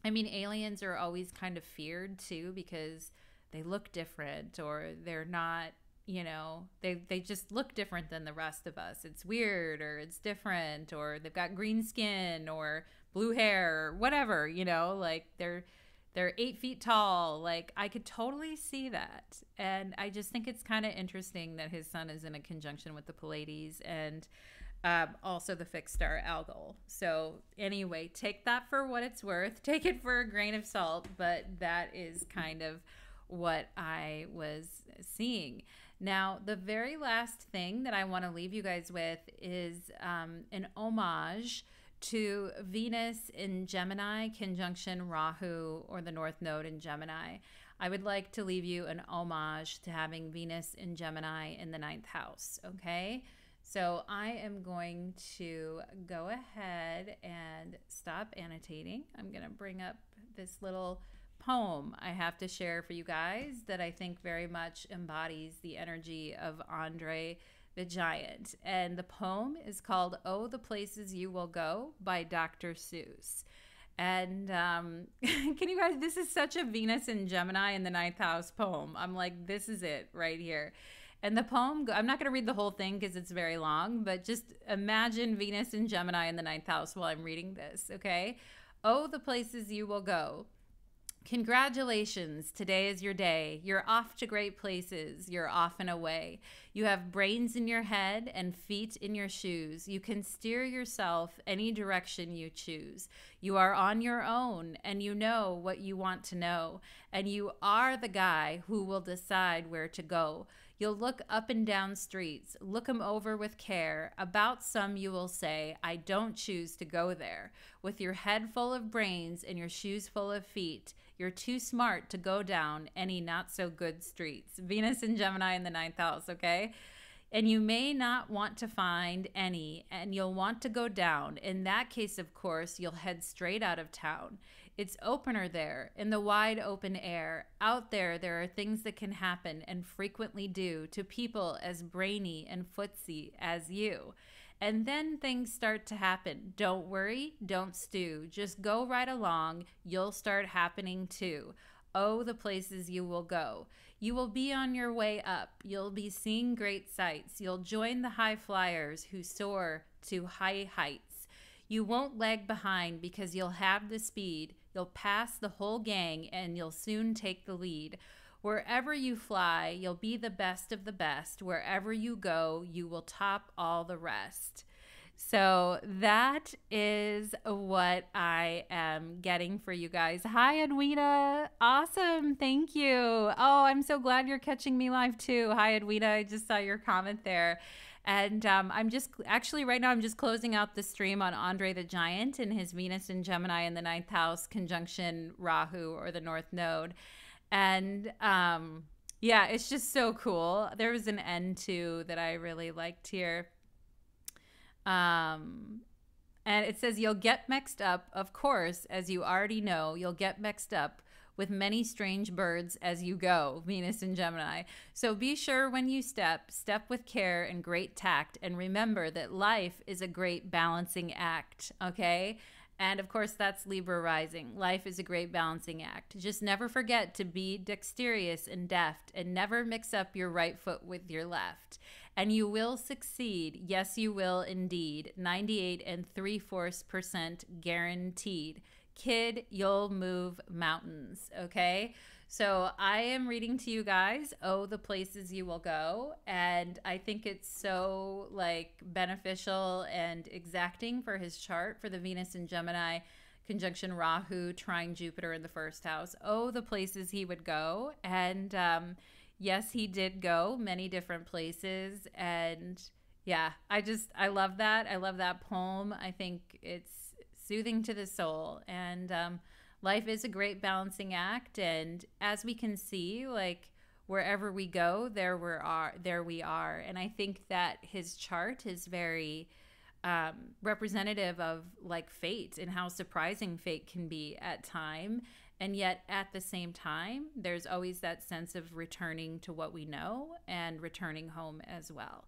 S1: I mean aliens are always kind of feared too because they look different or they're not you know they they just look different than the rest of us it's weird or it's different or they've got green skin or blue hair or whatever you know like they're they're eight feet tall like i could totally see that and i just think it's kind of interesting that his sun is in a conjunction with the pleiades and um, also the fixed star Algol. So anyway, take that for what it's worth. [LAUGHS] Take it for a grain of salt, but that is kind of what I was seeing. Now, the very last thing that I want to leave you guys with is um, an homage to Venus in Gemini conjunction Rahu or the North Node in Gemini. I would like to leave you an homage to having Venus in Gemini in the ninth house, okay? So I am going to go ahead and stop annotating. I'm going to bring up this little poem I have to share for you guys that I think very much embodies the energy of Andre the Giant. And the poem is called Oh, the Places You Will Go by Dr. Seuss. And um, [LAUGHS] can you guys, this is such a Venus and Gemini in the ninth house poem. I'm like, this is it right here. And the poem, I'm not going to read the whole thing because it's very long, but just imagine Venus and Gemini in the ninth house while I'm reading this, okay? Oh, the places you will go. Congratulations, today is your day. You're off to great places. You're off and away. You have brains in your head and feet in your shoes. You can steer yourself any direction you choose. You are on your own and you know what you want to know. And you are the guy who will decide where to go. You'll look up and down streets, look them over with care. About some you will say, I don't choose to go there. With your head full of brains and your shoes full of feet, you're too smart to go down any not so good streets. Venus and Gemini in the ninth house, okay? And you may not want to find any, and you'll want to go down. In that case, of course, you'll head straight out of town. It's opener there, in the wide open air. Out there, there are things that can happen and frequently do to people as brainy and footsy as you. And then things start to happen. Don't worry, don't stew. Just go right along. You'll start happening too. Oh, the places you will go. You will be on your way up. You'll be seeing great sights. You'll join the high flyers who soar to high heights. You won't lag behind because you'll have the speed. You'll pass the whole gang and you'll soon take the lead. Wherever you fly, you'll be the best of the best. Wherever you go, you will top all the rest. So that is what I am getting for you guys. Hi, Edwina. Awesome. Thank you. Oh, I'm so glad you're catching me live too. Hi, Edwina. I just saw your comment there. And um, I'm just actually right now, I'm just closing out the stream on Andre the Giant and his Venus and Gemini in the ninth house conjunction Rahu or the North Node. And um, yeah, it's just so cool. There was an end to that I really liked here. Um, and it says you'll get mixed up, of course, as you already know, you'll get mixed up with many strange birds as you go, [LAUGHS] Venus and Gemini. So be sure when you step, step with care and great tact, and remember that life is a great balancing act, okay? And of course, that's Libra rising. Life is a great balancing act. Just never forget to be dexterous and deft and never mix up your right foot with your left. And you will succeed. Yes, you will indeed. 98 and 3 fourths percent guaranteed. Kid, you'll move mountains. Okay. So I am reading to you guys, Oh, the Places You Will Go. And I think it's so like beneficial and exacting for his chart for the Venus and Gemini conjunction Rahu trine Jupiter in the first house. Oh, the places he would go. And um, yes, he did go many different places. And yeah, I just, I love that. I love that poem. I think it's soothing to the soul. And, um, life is a great balancing act and as we can see like wherever we go there we are there we are and i think that his chart is very um, representative of like fate and how surprising fate can be at time and yet at the same time there's always that sense of returning to what we know and returning home as well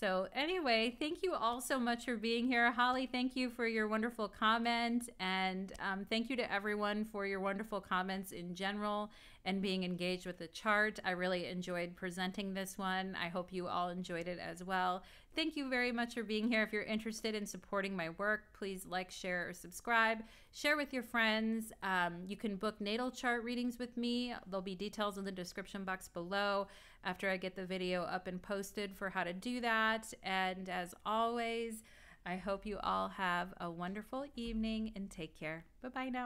S1: so, anyway, thank you all so much for being here. Holly, thank you for your wonderful comment. And um, thank you to everyone for your wonderful comments in general and being engaged with the chart. I really enjoyed presenting this one. I hope you all enjoyed it as well. Thank you very much for being here. If you're interested in supporting my work, please like, share, or subscribe. Share with your friends. Um, you can book natal chart readings with me. There'll be details in the description box below after I get the video up and posted for how to do that. And as always, I hope you all have a wonderful evening and take care. Bye bye now.